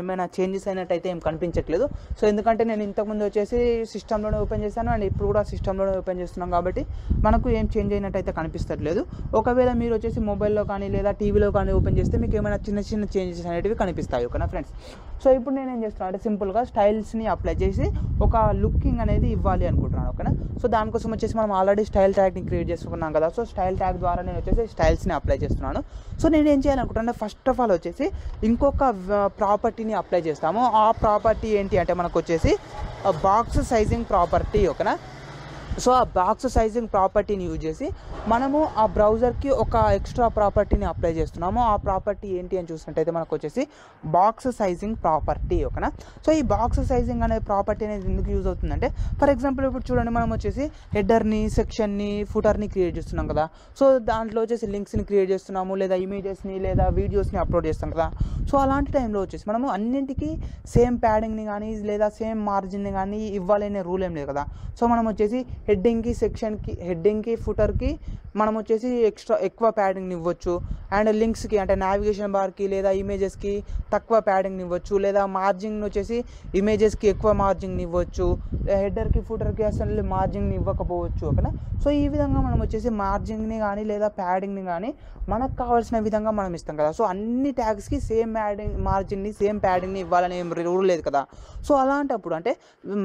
ఏమైనా చేంజెస్ అయినట్టయితే ఏం కనిపించట్లేదు. సో ఎందుకంటే నేను ఇంతకుముందు వచ్చేసి సిస్టంలోనే ఓపెన్ చేశాను అండ్ ఇప్పుడు కూడా సిస్టంలోనే ఓపెన్ చేస్తున్నాం కాబట్టి మనకు ఏం చేంజ్ అయినట్టయితే కనిపిస్తట్లేదు. ఒకవేళ మీరు వచ్చేసి మొబైల్లో కానీ లేదా టీవీలో కానీ ఓపెన్ చేస్తే మీకు ఏమైనా చిన్న చిన్న చేంజ్ చేంజెస్ అనేటివి కనిపిస్తాయి ఓకేనా ఫ్రెండ్స్ సో ఇప్పుడు నేను ఏం చేస్తున్నాను అంటే సింపుల్గా స్టైల్స్ని అప్లై చేసి ఒక లుకింగ్ అనేది ఇవ్వాలి అనుకుంటున్నాను ఓకేనా? సో దానికోసం వచ్చేసి మనం ఆల్రెడీ స్టైల్ ట్యాగ్ని క్రియేట్ చేసుకున్నాం కదా సో స్టైల్ ట్యాగ్ ద్వారా నేను వచ్చేసి స్టైల్స్ని అప్లై చేస్తున్నాను. సో నేను ఏం చేయాలనుకుంటున్నా ఫస్ట్ ఆఫ్ ఆల్ వచ్చేసి ఇంకొక ప్రాపర్టీని అప్లై చేస్తాము. ఆ ప్రాపర్టీ ఏంటి అంటే మనకు వచ్చేసి బాక్స్ సైజింగ్ ప్రాపర్టీ ఓకేనా? సో ఆ బాక్స్ సైజింగ్ ప్రాపర్టీని యూజ్ చేసి మనము ఆ బ్రౌజర్కి ఒక ఎక్స్ట్రా ప్రాపర్టీని అప్లై చేస్తున్నాము. ఆ ప్రాపర్టీ ఏంటి అని చూసినట్టయితే మనకు వచ్చేసి బాక్స్ సైజింగ్ ప్రాపర్టీ ఓకేనా? సో ఈ బాక్స్ సైజింగ్ అనే ప్రాపర్టీ అనేది ఎందుకు యూజ్ అవుతుందంటే ఫర్ ఎగ్జాంపుల్ ఇప్పుడు చూడండి మనం వచ్చేసి హెడర్ని సెక్షన్ని ఫుటర్ని క్రియేట్ చేస్తున్నాం కదా. సో దాంట్లో వచ్చేసి లింక్స్ని క్రియేట్ చేస్తున్నాము లేదా ఇమేజెస్ని లేదా వీడియోస్ని అప్లోడ్ చేస్తాం కదా. సో అలాంటి టైంలో వచ్చేసి మనము అన్నింటికి సేమ్ ప్యాడింగ్ని కానీ లేదా సేమ్ మార్జిన్ని కానీ ఇవ్వాలనే రూల్ ఏం లేదు కదా. సో మనం వచ్చేసి హెడ్డింగ్కి సెక్షన్కి హెడ్డింగ్కి ఫుటర్కి మనం వచ్చేసి ఎక్స్ట్రా ఎక్కువ ప్యాడింగ్ని ఇవ్వచ్చు. అండ్ లింక్స్కి అంటే నావిగేషన్ బార్కి లేదా ఇమేజెస్కి తక్కువ ప్యాడింగ్ని ఇవ్వచ్చు. లేదా మార్జింగ్ వచ్చేసి ఇమేజెస్కి ఎక్కువ మార్జింగ్ని ఇవ్వచ్చు. హెడర్కి ఫుటర్కి అసలు మార్జింగ్ని ఇవ్వకపోవచ్చు. ఓకేనా? సో ఈ విధంగా మనం వచ్చేసి మార్జింగ్ని కానీ లేదా ప్యాడింగ్ని కానీ మనకు కావాల్సిన విధంగా మనం ఇస్తాం కదా. సో అన్ని ట్యాగ్స్కి సేమ్ ప్యాడింగ్ మార్జిన్ని సేమ్ ప్యాడింగ్ని ఇవ్వాలని ఏం రూల్ లేదు కదా. సో అలాంటప్పుడు అంటే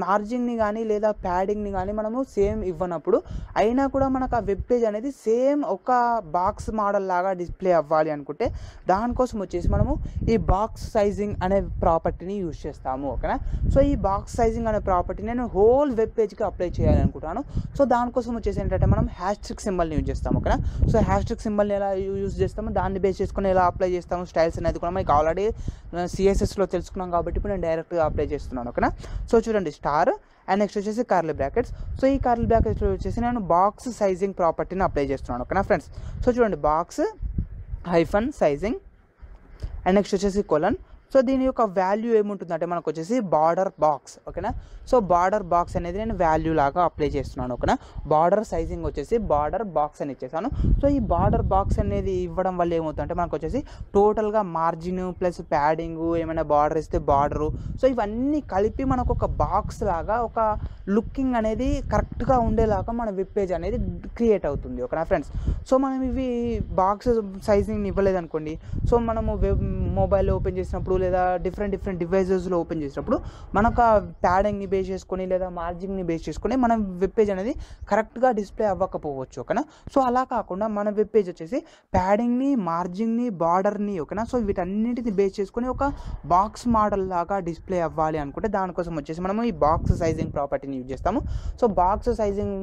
మార్జింగ్ని కానీ లేదా ప్యాడింగ్ని కానీ మనము సేమ్ ఏం ఇవ్వనప్పుడు అయినా కూడా మనకు ఆ వెబ్ పేజ్ అనేది సేమ్ ఒక బాక్స్ మోడల్ లాగా డిస్ప్లే అవ్వాలి అనుకుంటే దానికోసం వచ్చేసి మనము ఈ బాక్స్ సైజింగ్ అనే ప్రాపర్టీని యూజ్ చేస్తాము ఓకేనా? సో ఈ బాక్స్ సైజింగ్ అనే ప్రాపర్టీ నేను హోల్ వెబ్ పేజ్కి అప్లై చేయాలనుకుంటాను సో దానికోసం వచ్చేసి ఏంటంటే మనం హ్యాష్ ట్రిక్ సింబల్ని యూజ్ చేస్తాం ఓకేనా? సో హ్యాష్ ట్రిక్ సింబల్ని ఎలా యూజ్ చేస్తాము దాన్ని బేస్ చేసుకుని ఎలా అప్లై చేస్తాము స్టైల్స్ అనేది కూడా మనకి ఆల్రెడీ సిఎస్ఎస్లో తెలుసుకున్నాం కాబట్టి ఇప్పుడు నేను డైరెక్ట్గా అప్లై చేస్తున్నాను ఓకేనా? సో చూడండి స్టార్. అండ్ నెక్స్ట్ వచ్చేసి కార్లీ బ్రాకెట్స్ సో ఈ కార్లీ బ్రాకెట్స్ వచ్చేసి నేను బాక్స్ సైజింగ్ ప్రాపర్టీని అప్లై చేస్తున్నాను. ఓకేనా ఫ్రెండ్స్ సో చూడండి box hyphen sizing and next వచ్చేసి కొలన్ సో దీని యొక్క వాల్యూ ఏముంటుందంటే మనకు వచ్చేసి బార్డర్ బాక్స్ ఓకేనా సో బార్డర్ బాక్స్ అనేది నేను వాల్యూ లాగా అప్లై చేస్తున్నాను ఓకేనా? బార్డర్ సైజింగ్ వచ్చేసి బార్డర్ బాక్స్ అని ఇచ్చేసాను. సో ఈ బార్డర్ బాక్స్ అనేది ఇవ్వడం వల్ల ఏమవుతుందంటే మనకు వచ్చేసి టోటల్గా మార్జిన్ ప్లస్ ప్యాడింగ్ ఏమైనా బార్డర్ ఇస్తే బార్డరు. సో ఇవన్నీ కలిపి మనకు ఒక బాక్స్ లాగా ఒక లుకింగ్ అనేది కరెక్ట్గా ఉండేలాగా మన వెబ్ పేజ్ అనేది క్రియేట్ అవుతుంది ఓకేనా ఫ్రెండ్స్ సో మనం ఇవి బాక్స్ సైజింగ్ ఇవ్వలేదు అనుకోండి సో మనము వెబ్ మొబైల్ ఓపెన్ చేసినప్పుడు లేదా డిఫరెంట్ డిఫరెంట్ డివైజెస్లో ఓపెన్ చేసినప్పుడు మనకు ఆ ప్యాడింగ్ని బేస్ చేసుకొని లేదా మార్జింగ్ని బేస్ చేసుకొని మన వెబ్ పేజ్ అనేది కరెక్ట్గా డిస్ప్లే అవ్వకపోవచ్చు ఓకేనా? సో అలా కాకుండా మన వెబ్ పేజ్ వచ్చేసి ప్యాడింగ్ని మార్జింగ్ని బార్డర్ని ఓకేనా? సో వీటన్నిటిని బేస్ చేసుకొని ఒక బాక్స్ మోడల్ లాగా డిస్ప్లే అవ్వాలి అనుకుంటే దానికోసం వచ్చేసి మనము ఈ బాక్స్ సైజింగ్ ప్రాపర్టీని యూజ్ చేస్తాము. సో బాక్స్ సైజింగ్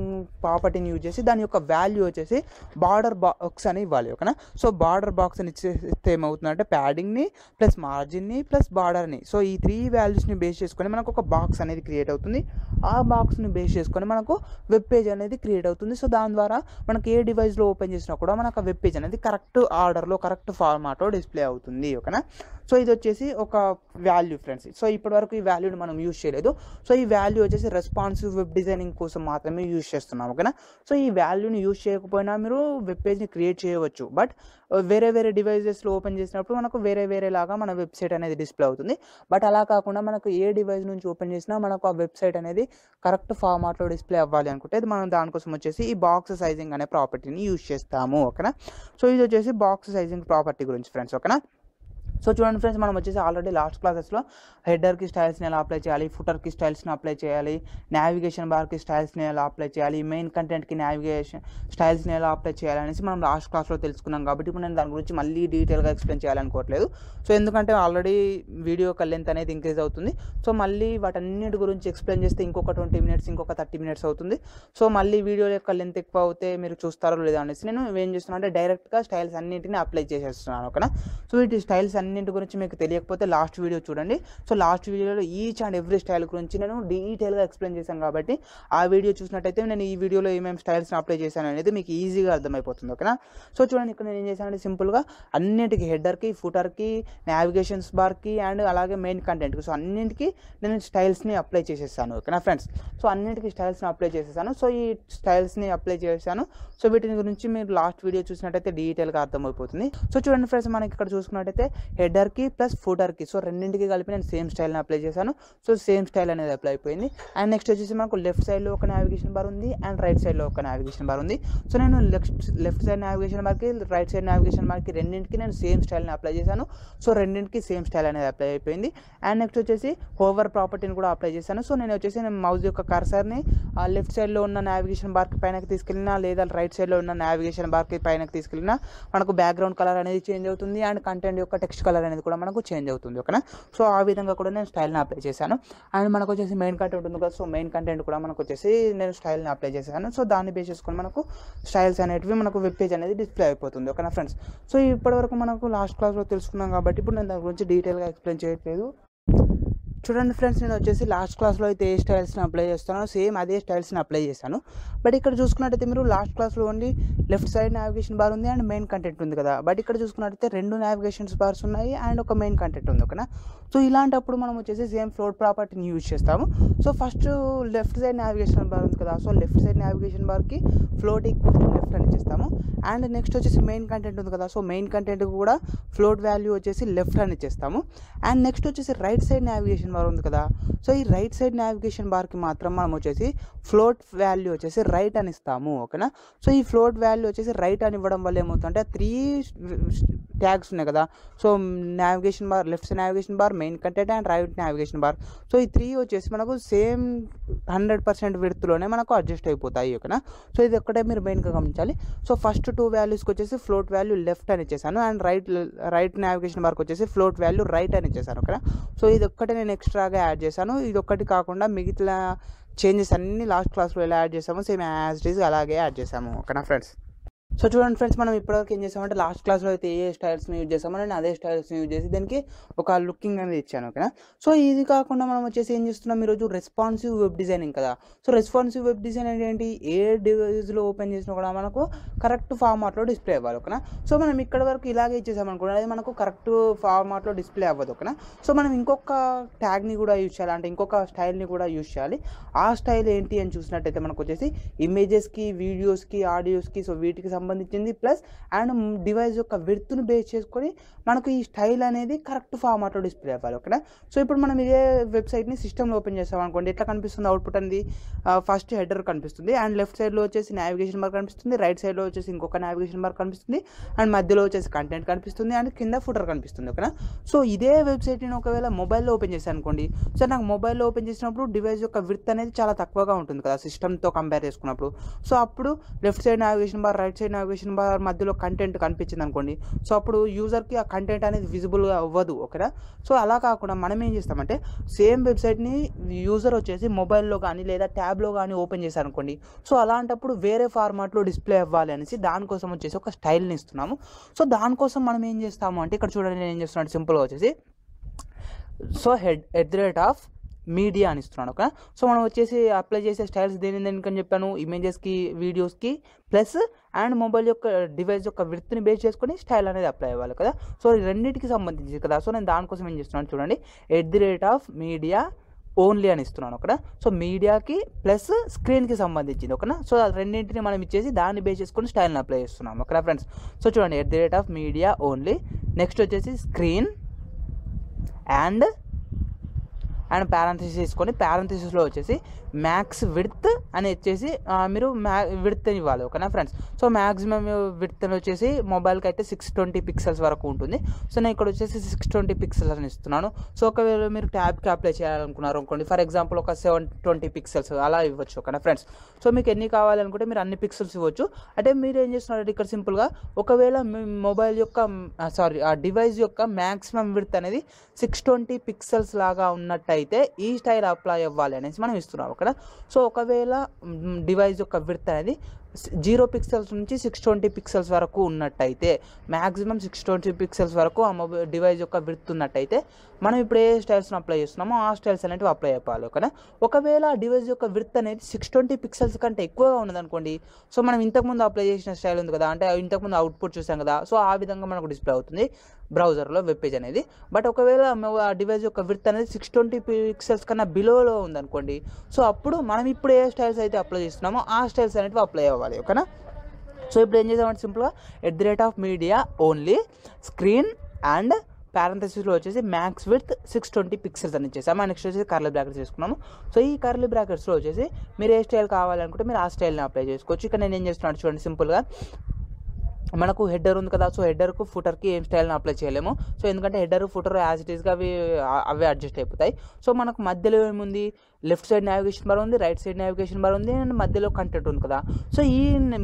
ప్రాపర్టీని యూజ్ చేసి దాని యొక్క వాల్యూ వచ్చేసి బార్డర్ బాక్స్ అని ఇవ్వాలి ఓకేనా? సో బార్డర్ బాక్స్ అని ఇచ్చేస్తే ఏమవుతుందంటే ప్యాడింగ్ని ప్లస్ మార్జిన్ని ప్లస్ బార్డర్ని సో ఈ త్రీ వాల్యూస్ని బేస్ చేసుకొని మనకు ఒక బాక్స్ అనేది క్రియేట్ అవుతుంది. ఆ బాక్స్ని బేస్ చేసుకొని మనకు వెబ్ పేజ్ అనేది క్రియేట్ అవుతుంది. సో దాని ద్వారా మనకి ఏ డివైస్లో ఓపెన్ చేసినా కూడా మనకు ఆ వెబ్ పేజ్ అనేది కరెక్ట్ ఆర్డర్లో కరెక్ట్ ఫార్మాట్లో డిస్ప్లే అవుతుంది. ఓకేనా సో ఇది వచ్చేసి ఒక వాల్యూ ఫ్రెండ్స్ సో ఇప్పటి వరకు ఈ వాల్యూని మనం యూజ్ చేయలేదు. సో ఈ వాల్యూ వచ్చేసి రెస్పాన్సివ్ వెబ్ డిజైనింగ్ కోసం మాత్రమే యూజ్ చేస్తున్నాం ఓకేనా సో ఈ వాల్యూని యూజ్ చేయకపోయినా మీరు వెబ్ పేజ్ని క్రియేట్ చేయవచ్చు. బట్ uh, వేరే వేరే డివైజెస్లో ఓపెన్ చేసినప్పుడు మనకు వేరే వేరే లాగా మన వెబ్సైట్ అనేది డిస్ప్లే అవుతుంది. బట్ అలా కాకుండా మనకు ఏ డివైస్ నుంచి ఓపెన్ చేసినా మనకు ఆ వెబ్సైట్ అనేది కరెక్ట్ ఫార్మాట్లో డిస్ప్లే అవ్వాలి అనుకుంటే మనం దానికోసం వచ్చేసి ఈ బాక్స్ సైజింగ్ అనే ప్రాపర్టీని యూజ్ చేస్తాము ఓకేనా సో ఇది వచ్చేసి బాక్స్ సైజింగ్ ప్రాపర్టీ గురించి ఫ్రెండ్స్ ఓకేనా సో చూడండి ఫ్రెండ్స్ మనం వచ్చేసి ఆల్రెడీ లాస్ట్ క్లాసెస్లో హెడర్కి స్టైల్స్ని ఎలా అప్లై చేయాలి ఫుటర్కి స్టైల్స్ని అప్లై చేయాలి నావిగేషన్ బార్కి స్టైల్స్ని ఎలా అప్లై చేయాలి మెయిన్ కంటెంట్కి నావిగేషన్ స్టైల్స్ని ఎలా అప్లై చేయాలి అనేసి మనం లాస్ట్ క్లాస్లో తెలుసుకున్నాం కాబట్టి ఇప్పుడు నేను దాని గురించి మళ్ళీ డీటెయిల్గా ఎక్స్ప్లెయిన్ చేయాలనుకోవట్లేదు. సో ఎందుకంటే ఆల్రెడీ వీడియో యొక్క లెంత్ అనేది ఇంక్రీజ్ అవుతుంది. సో మళ్ళీ వాటన్నిటి గురించి ఎక్స్ప్లెయిన్ చేస్తే ఇంకొక ట్వంటీ మినిట్స్ ఇంకొక థర్టీ మినిట్స్ అవుతుంది. సో మళ్ళీ వీడియో యొక్క లెంత్ ఎక్కువ అవుతే మీరు చూస్తారో లేదో అనేసి నేను ఏం చేస్తున్నాను అంటే డైరెక్ట్గా స్టైల్స్ అన్నింటినీ అప్లై చేసేస్తున్నాను ఓకేనా? సో వీటి స్టైల్స్ అన్ని అన్నింటి గురించి మీకు తెలియకపోతే లాస్ట్ వీడియో చూడండి. సో లాస్ట్ వీడియోలో ఈచ్ అండ్ ఎవ్రీ స్టైల్ గురించి నేను డీటెయిల్గా ఎక్స్ప్లెయిన్ చేశాను కాబట్టి ఆ వీడియో చూసినట్టయితే నేను ఈ వీడియోలో ఏమేమి స్టైల్స్ని అప్లై చేశాను అనేది మీకు ఈజీగా అర్థమైపోతుంది ఓకేనా? సో చూడండి ఇక్కడ నేను ఏం చేశానంటే సింపుల్గా అన్నింటికి హెడర్కి ఫుటర్కి నావిగేషన్స్ బార్కి అండ్ అలాగే మెయిన్ కంటెంట్కి సో అన్నింటికి నేను స్టైల్స్ని అప్లై చేసేసాను ఓకేనా ఫ్రెండ్స్ సో అన్నింటికి స్టైల్స్ని అప్లై చేసేసాను. సో ఈ స్టైల్స్ని అప్లై చేశాను. సో వీటిని గురించి మీరు లాస్ట్ వీడియో చూసినట్టయితే డీటెయిల్గా అర్థమైపోతుంది. సో చూడండి ఫ్రెండ్స్ మనకి ఇక్కడ చూసుకున్నట్టయితే హెడర్కి ప్లస్ ఫుటర్కి. సో రెండింటికి కలిపి నేను సేమ్ స్టైల్ని అప్లై చేశాను. సో సేమ్ స్టైల్ అనేది అప్లై అయిపోయింది. అండ్ నెక్స్ట్ వచ్చేసి మనకు లెఫ్ట్ సైడ్లో ఒక నావిగేషన్ బార్ ఉంది అండ్ రైట్ సైడ్లో ఒక నావిగేషన్ బార్ ఉంది. సో నేను లెఫ్ట్ లెఫ్ట్ సైడ్ నావిగేషన్ బార్కి రైట్ సైడ్ నావిగేషన్ బార్కి రెండింటికి నేను సేమ్ స్టైల్ని అప్లై చేశాను. సో రెండింటికి సేమ్ స్టైల్ అనేది అప్లై అయిపోయింది. అండ్ నెక్స్ట్ వచ్చేసి హోవర్ ప్రాపర్టీని కూడా అప్లై చేశాను. సో నేను వచ్చేసి నేను మౌజ్ యొక్క కర్సర్ని లెఫ్ట్ సైడ్లో ఉన్న నావిగేషన్ బార్కి పైనకి తీసుకెళ్ళినా లేదా రైట్ సైడ్లో ఉన్న నావిగేషన్ బార్కి పైనకి తీసుకెళ్ళినా మనకు బ్యాక్గ్రౌండ్ కలర్ అనేది చేంజ్ అవుతుంది. అండ్ కంటెంట్ యొక్క టెక్స్ట్ కలర్ అనేది కూడా మనకు చేంజ్ అవుతుంది ఓకేనా? సో ఆ విధంగా కూడా నేను స్టైల్ని అప్లై చేశాను. అండ్ మనకు వచ్చేసి మెయిన్ కంటెంట్ ఉంది కదా సో మెయిన్ కంటెంట్ కూడా మనకు వచ్చేసి నేను స్టైల్ని అప్లై చేశాను. సో దాన్ని బేస్ చేసుకొని మనకు స్టైల్స్ అనేటివి మనకు వెబ్ పేజ్ అనేది డిస్ప్లే అయిపోతుంది ఓకేనా ఫ్రెండ్స్ సో ఇప్పటివరకు మనకు లాస్ట్ క్లాస్లో తెలుసుకున్నాం కాబట్టి ఇప్పుడు నేను దాని గురించి డీటెయిల్గా ఎక్స్ప్లెయిన్ చేయట్లేదు. చూడండి ఫ్రెండ్స్ నేను వచ్చేసి లాస్ట్ క్లాస్లో అయితే ఏ స్టైల్స్ని అప్లై చేస్తానో సేమ్ అదే స్టైల్స్ని అప్లై చేశాను. బట్ ఇక్కడ చూసుకున్నట్టయితే మీరు లాస్ట్ క్లాస్లో only left side navigation bar ఉంది అండ్ మెయిన్ కంటెంట్ ఉంది కదా. బట్ ఇక్కడ చూసుకున్నట్టయితే రెండు నావిగేషన్స్ బార్స్ ఉన్నాయి అండ్ ఒక మెయిన్ కంటెంట్ ఉంది ఓకేనా? సో ఇలాంటప్పుడు మనం వచ్చేసి సేమ్ ఫ్లోట్ ప్రాపర్టీని యూజ్ చేస్తాము. So first left side navigation bar ఉంది కదా. సో లెఫ్ట్ సైడ్ నావిగేషన్ బార్కి ఫ్లోట్ ఈక్వల్ టు లెఫ్ట్ అని ఇచ్చేస్తాము అండ్ నెక్స్ట్ వచ్చేసి మెయిన్ కంటెంట్ ఉంది కదా. సో మెయిన్ కంటెంట్ కూడా ఫ్లోట్ వాల్యూ వచ్చేసి లెఫ్ట్ అని ఇచ్చేస్తాము అండ్ నెక్స్ట్ వచ్చేసి రైట్ సైడ్ నావిగేషన్ బార్ ఉంది కదా. సో ఈ రైట్ సైడ్ నావిగేషన్ బార్కి మాత్రం మనం వచ్చేసి ఫ్లోట్ వాల్యూ వచ్చేసి రైట్ అని ఇస్తాము ఓకేనా? సో ఈ ఫ్లోట్ వాల్యూ వచ్చేసి రైట్ అని ఇవ్వడం వల్ల ఏమవుతుందంటే త్రీ ట్యాగ్స్ ఉన్నాయి కదా. So navigation bar left navigation bar main content and right navigation bar. So ఈ త్రీ వచ్చేసి మనకు సేమ్ హండ్రెడ్ పర్సెంట్ విడుతులోనే మనకు అడ్జస్ట్ అయిపోతాయి ఓకేనా? సో ఇది ఒక్కటే మీరు మెయిన్గా గమనించాలి. సో ఫస్ట్ టూ వాల్యూస్కి వచ్చేసి ఫ్లోట్ వాల్యూ లెఫ్ట్ అని ఇచ్చేసాను అండ్ రైట్ రైట్ నావిగేషన్ బార్కి వచ్చేసి ఫ్లోట్ వాల్యూ రైట్ అని ఇచ్చేసాను ఓకేనా? సో ఇది ఒక్కటే నేను ఎక్స్ట్రాగా యాడ్ చేశాను. ఇది ఒక్కటి కాకుండా మిగతా చేంజెస్ అన్ని లాస్ట్ క్లాస్లో ఎలా యాడ్ చేసామో సేమ్ యాజ్ ఇట్ ఈస్ అలాగే యాడ్ చేసాము ఓకేనా ఫ్రెండ్స్? సో చూడండి ఫ్రెండ్స్ మనం ఇప్పటివరకు ఏం చేసామంటే లాస్ట్ క్లాస్లో అయితే ఏ స్టైల్స్ని యూజ్ చేసామో నేను అదే స్టైల్స్ని యూజ్ చేసి దానికి ఒక లుకింగ్ అనేది ఇచ్చాను ఓకేనా సో ఇది కాకుండా మనం వచ్చేసి ఏం చేస్తున్నాం ఈరోజు రెస్పాన్సివ్ వెబ్ డిజైనింగ్ కదా? సో రెస్పాన్సివ్ వెబ్ డిజైన్ అంటే ఏంటి? ఏ డివైజ్లో ఓపెన్ చేసినా కూడా మనకు కరెక్ట్ ఫార్మాట్లో డిస్ప్లే అవ్వాలి ఓకేనా సో మనం ఇక్కడ వరకు ఇలాగే ఇచ్చేసాం అది మనకు కరెక్ట్ ఫార్మాట్లో డిస్ప్లే అవ్వదు ఓకేనా సో మనం ఇంకొక ట్యాగ్ని కూడా యూజ్ చేయాలి అంటే ఇంకొక స్టైల్ని కూడా యూజ్ చేయాలి. ఆ స్టైల్ ఏంటి అని చూసినట్టయితే మనకు వచ్చేసి ఇమేజెస్కి వీడియోస్కి ఆడియోస్కి సో వీటికి సంబంధించింది. ప్లస్ అండ్ డివైస్ యొక్క విడుతును బేస్ చేసుకొని మనకు ఈ స్టైల్ అనేది కరెక్ట్ ఫార్మాట్లో డిస్ప్లే అవ్వాలి ఓకేనా సో ఇప్పుడు మనం ఇదే వెబ్సైట్ని సిస్టమ్లో ఓపెన్ చేసాం అనుకోండి ఎట్లా కనిపిస్తుంది అవుట్పుట్ అనేది? ఫస్ట్ హెడర్ కనిపిస్తుంది అండ్ లెఫ్ట్ సైడ్లో వచ్చేసి నావిగేషన్ బార్ కనిపిస్తుంది రైట్ సైడ్లో వచ్చేసి ఇంకొక నావిగేషన్ బార్ కనిపిస్తుంది అండ్ మధ్యలో వచ్చేసి కంటెంట్ కనిపిస్తుంది అండ్ కింద ఫుటర్ కనిపిస్తుంది ఓకేనా సో ఇదే వెబ్సైట్ని ఒకవేళ మొబైల్లో ఓపెన్ చేశాను అనుకోండి సో నాకు మొబైల్లో ఓపెన్ చేసినప్పుడు డివైస్ యొక్క విడ్త్ అనేది చాలా తక్కువగా ఉంటుంది కదా సిస్టమ్తో కంపేర్ చేసుకున్నప్పుడు. సో అప్పుడు left side navigation bar right side navigation bar మధ్యలో కంటెంట్ కనిపించింది అనుకోండి. సో అప్పుడు యూజర్కి ఆ కంటెంట్ అనేది విజిబుల్గా అవ్వదు ఓకేనా? సో అలా కాకుండా మనం ఏం చేస్తామంటే సేమ్ వెబ్సైట్ని యూజర్ వచ్చేసి మొబైల్లో కానీ లేదా ట్యాబ్లో కానీ ఓపెన్ చేశారనుకోండి. సో అలాంటప్పుడు వేరే ఫార్మాట్లో డిస్ప్లే అవ్వాలి అనేసి దానికోసం వచ్చేసి ఒక స్టైల్ని ఇస్తున్నాము. సో దానికోసం మనం ఏం చేస్తాము అంటే ఇక్కడ చూడండి నేను ఏం చేస్తున్నాను సింపుల్గా వచ్చేసి. So head at the rate of media అని ఇస్తున్నాను ఓకే సో మనం వచ్చేసి అప్లై చేసే స్టైల్స్ దేని దేనికని చెప్పాను ఇమేజెస్కి వీడియోస్కి ప్లస్ అండ్ మొబైల్ యొక్క డివైస్ యొక్క విడ్త్ని బేస్ చేసుకొని స్టైల్ అనేది అప్లై అవ్వాలి కదా? సో ఈ రెండింటికి సంబంధించి కదా? సో నేను దానికోసం ఏం చేస్తున్నాను చూడండి at the rate of media only అని ఇస్తున్నాను ఒక సో మీడియాకి ప్లస్ స్క్రీన్కి సంబంధించింది ఓకేనా? సో రెండింటిని మనం ఇచ్చేసి దాన్ని బేస్ చేసుకొని స్టైల్ని అప్లై చేస్తున్నాం ఓకేనా ఫ్రెండ్స్ సో చూడండి at the rate of media only next వచ్చేసి స్క్రీన్ అండ్ అండ్ పారాంథసిస్ తీసుకొని పారాంథసిస్లో వచ్చేసి మ్యాక్స్ విడ్త్ అని వచ్చేసి మీరు మ్యా విడ్త్ ఇవ్వాలి ఓకేనా ఫ్రెండ్స్ సో మ్యాక్సిమం విడ్త్ అని వచ్చేసి మొబైల్కి అయితే సిక్స్ ట్వంటీ పిక్సెల్స్ వరకు ఉంటుంది. సో నేను ఇక్కడ వచ్చేసి సిక్స్ ట్వంటీ పిక్సెల్స్ అని ఇస్తున్నాను. సో ఒకవేళ మీరు ట్యాబ్కి అప్లై చేయాలనుకున్నారు అనుకోండి ఫర్ ఎగ్జాంపుల్ ఒక సెవెన్ ట్వంటీ పిక్సెల్స్ అలా ఇవ్వచ్చు ఓకేనా ఫ్రెండ్స్ సో మీకు ఎన్ని కావాలనుకుంటే మీరు అన్ని పిక్సెల్స్ ఇవ్వచ్చు. అంటే మీరు ఏం చేస్తున్నారు ఇక్కడ సింపుల్గా ఒకవేళ మీ మొబైల్ యొక్క సారీ ఆ డివైస్ యొక్క మ్యాక్సిమం విడ్త్ అనేది సిక్స్ ట్వంటీ పిక్సెల్స్ లాగా ఉన్నట్టయితే అయితే ఈ స్టైల్ అప్లై అవ్వాలి అనేసి మనం ఇస్తున్నాం అక్కడ సో ఒకవేళ డివైస్ యొక్క విడ్త్ అనేది జీరో పిక్సెల్స్ నుంచి సిక్స్ ట్వంటీ పిక్సెల్స్ వరకు ఉన్నట్టయితే మ్యాక్సిమం సిక్స్ ట్వంటీ పిక్సెల్స్ వరకు ఆ మొబైల్ డివైస్ యొక్క విడ్త్ ఉన్నట్టయితే మనం ఇప్పుడు ఏ స్టైల్స్ని అప్లై చేస్తున్నామో ఆ స్టైల్స్ అనేవి అప్లై అయిపోవాలి ఓకేనా? ఒకవేళ ఆ డివైస్ యొక్క విడుత్ అనేది సిక్స్ ట్వంటీ పిక్సెల్స్ కంటే ఎక్కువగా ఉన్నదనుకోండి సో మనం ఇంతకుముందు అప్లై చేసిన స్టైల్ ఉంది కదా అంటే ఇంతకుముందు అవుట్పుట్ చూసాం కదా సో ఆ విధంగా మనకు డిస్ప్లే అవుతుంది బ్రౌజర్లో వెబ్ పేజ్ అనేది. బట్ ఒకవేళ ఆ డివైస్ యొక్క విడ్త్ అనేది సిక్స్ ట్వంటీ పిక్సెల్స్ కన్నా బిలోలో ఉందనుకోండి సో అప్పుడు మనం ఇప్పుడు ఏ స్టైల్స్ అయితే అప్లై చేస్తున్నామో ఆ స్టైల్స్ అనేవి అప్లై అవ్వాలి. ఓకేనా? సో ఇప్పుడు ఏం చేద్దామంటే సింపుల్గా at the rate of media only screen and పారంథసిస్లో వచ్చేసి max width six twenty pixels అని ఇచ్చేసాము నెక్స్ట్ వచ్చేసి కర్లీ బ్రాకెట్స్ చేసుకున్నాము సో ఈ కర్లీ బ్రాకెట్స్లో వచ్చేసి మీరు ఏ స్టైల్ కావాలనుకుంటే మీరు ఆ స్టైల్ని అప్లై చేసుకోవచ్చు. ఇక్కడ నేను ఏం చేస్తున్నాను చూడండి సింపుల్గా. మనకు హెడర్ ఉంది కదా సో హెడ్డర్కు ఫుటర్కి ఏం స్టైల్ని అప్లై చేయలేము. సో ఎందుకంటే హెడర్ ఫుటర్ యాజ్ ఇట్ ఈస్గా అవి అవి అడ్జస్ట్ అయిపోతాయి. సో మనకు మధ్యలో ఏముంది? లెఫ్ట్ సైడ్ నావిగేషన్ బార్ ఉంది రైట్ సైడ్ నావిగేషన్ బార్ ఉంది అండ్ మధ్యలో కంటెంట్ ఉంది కదా. సో ఈ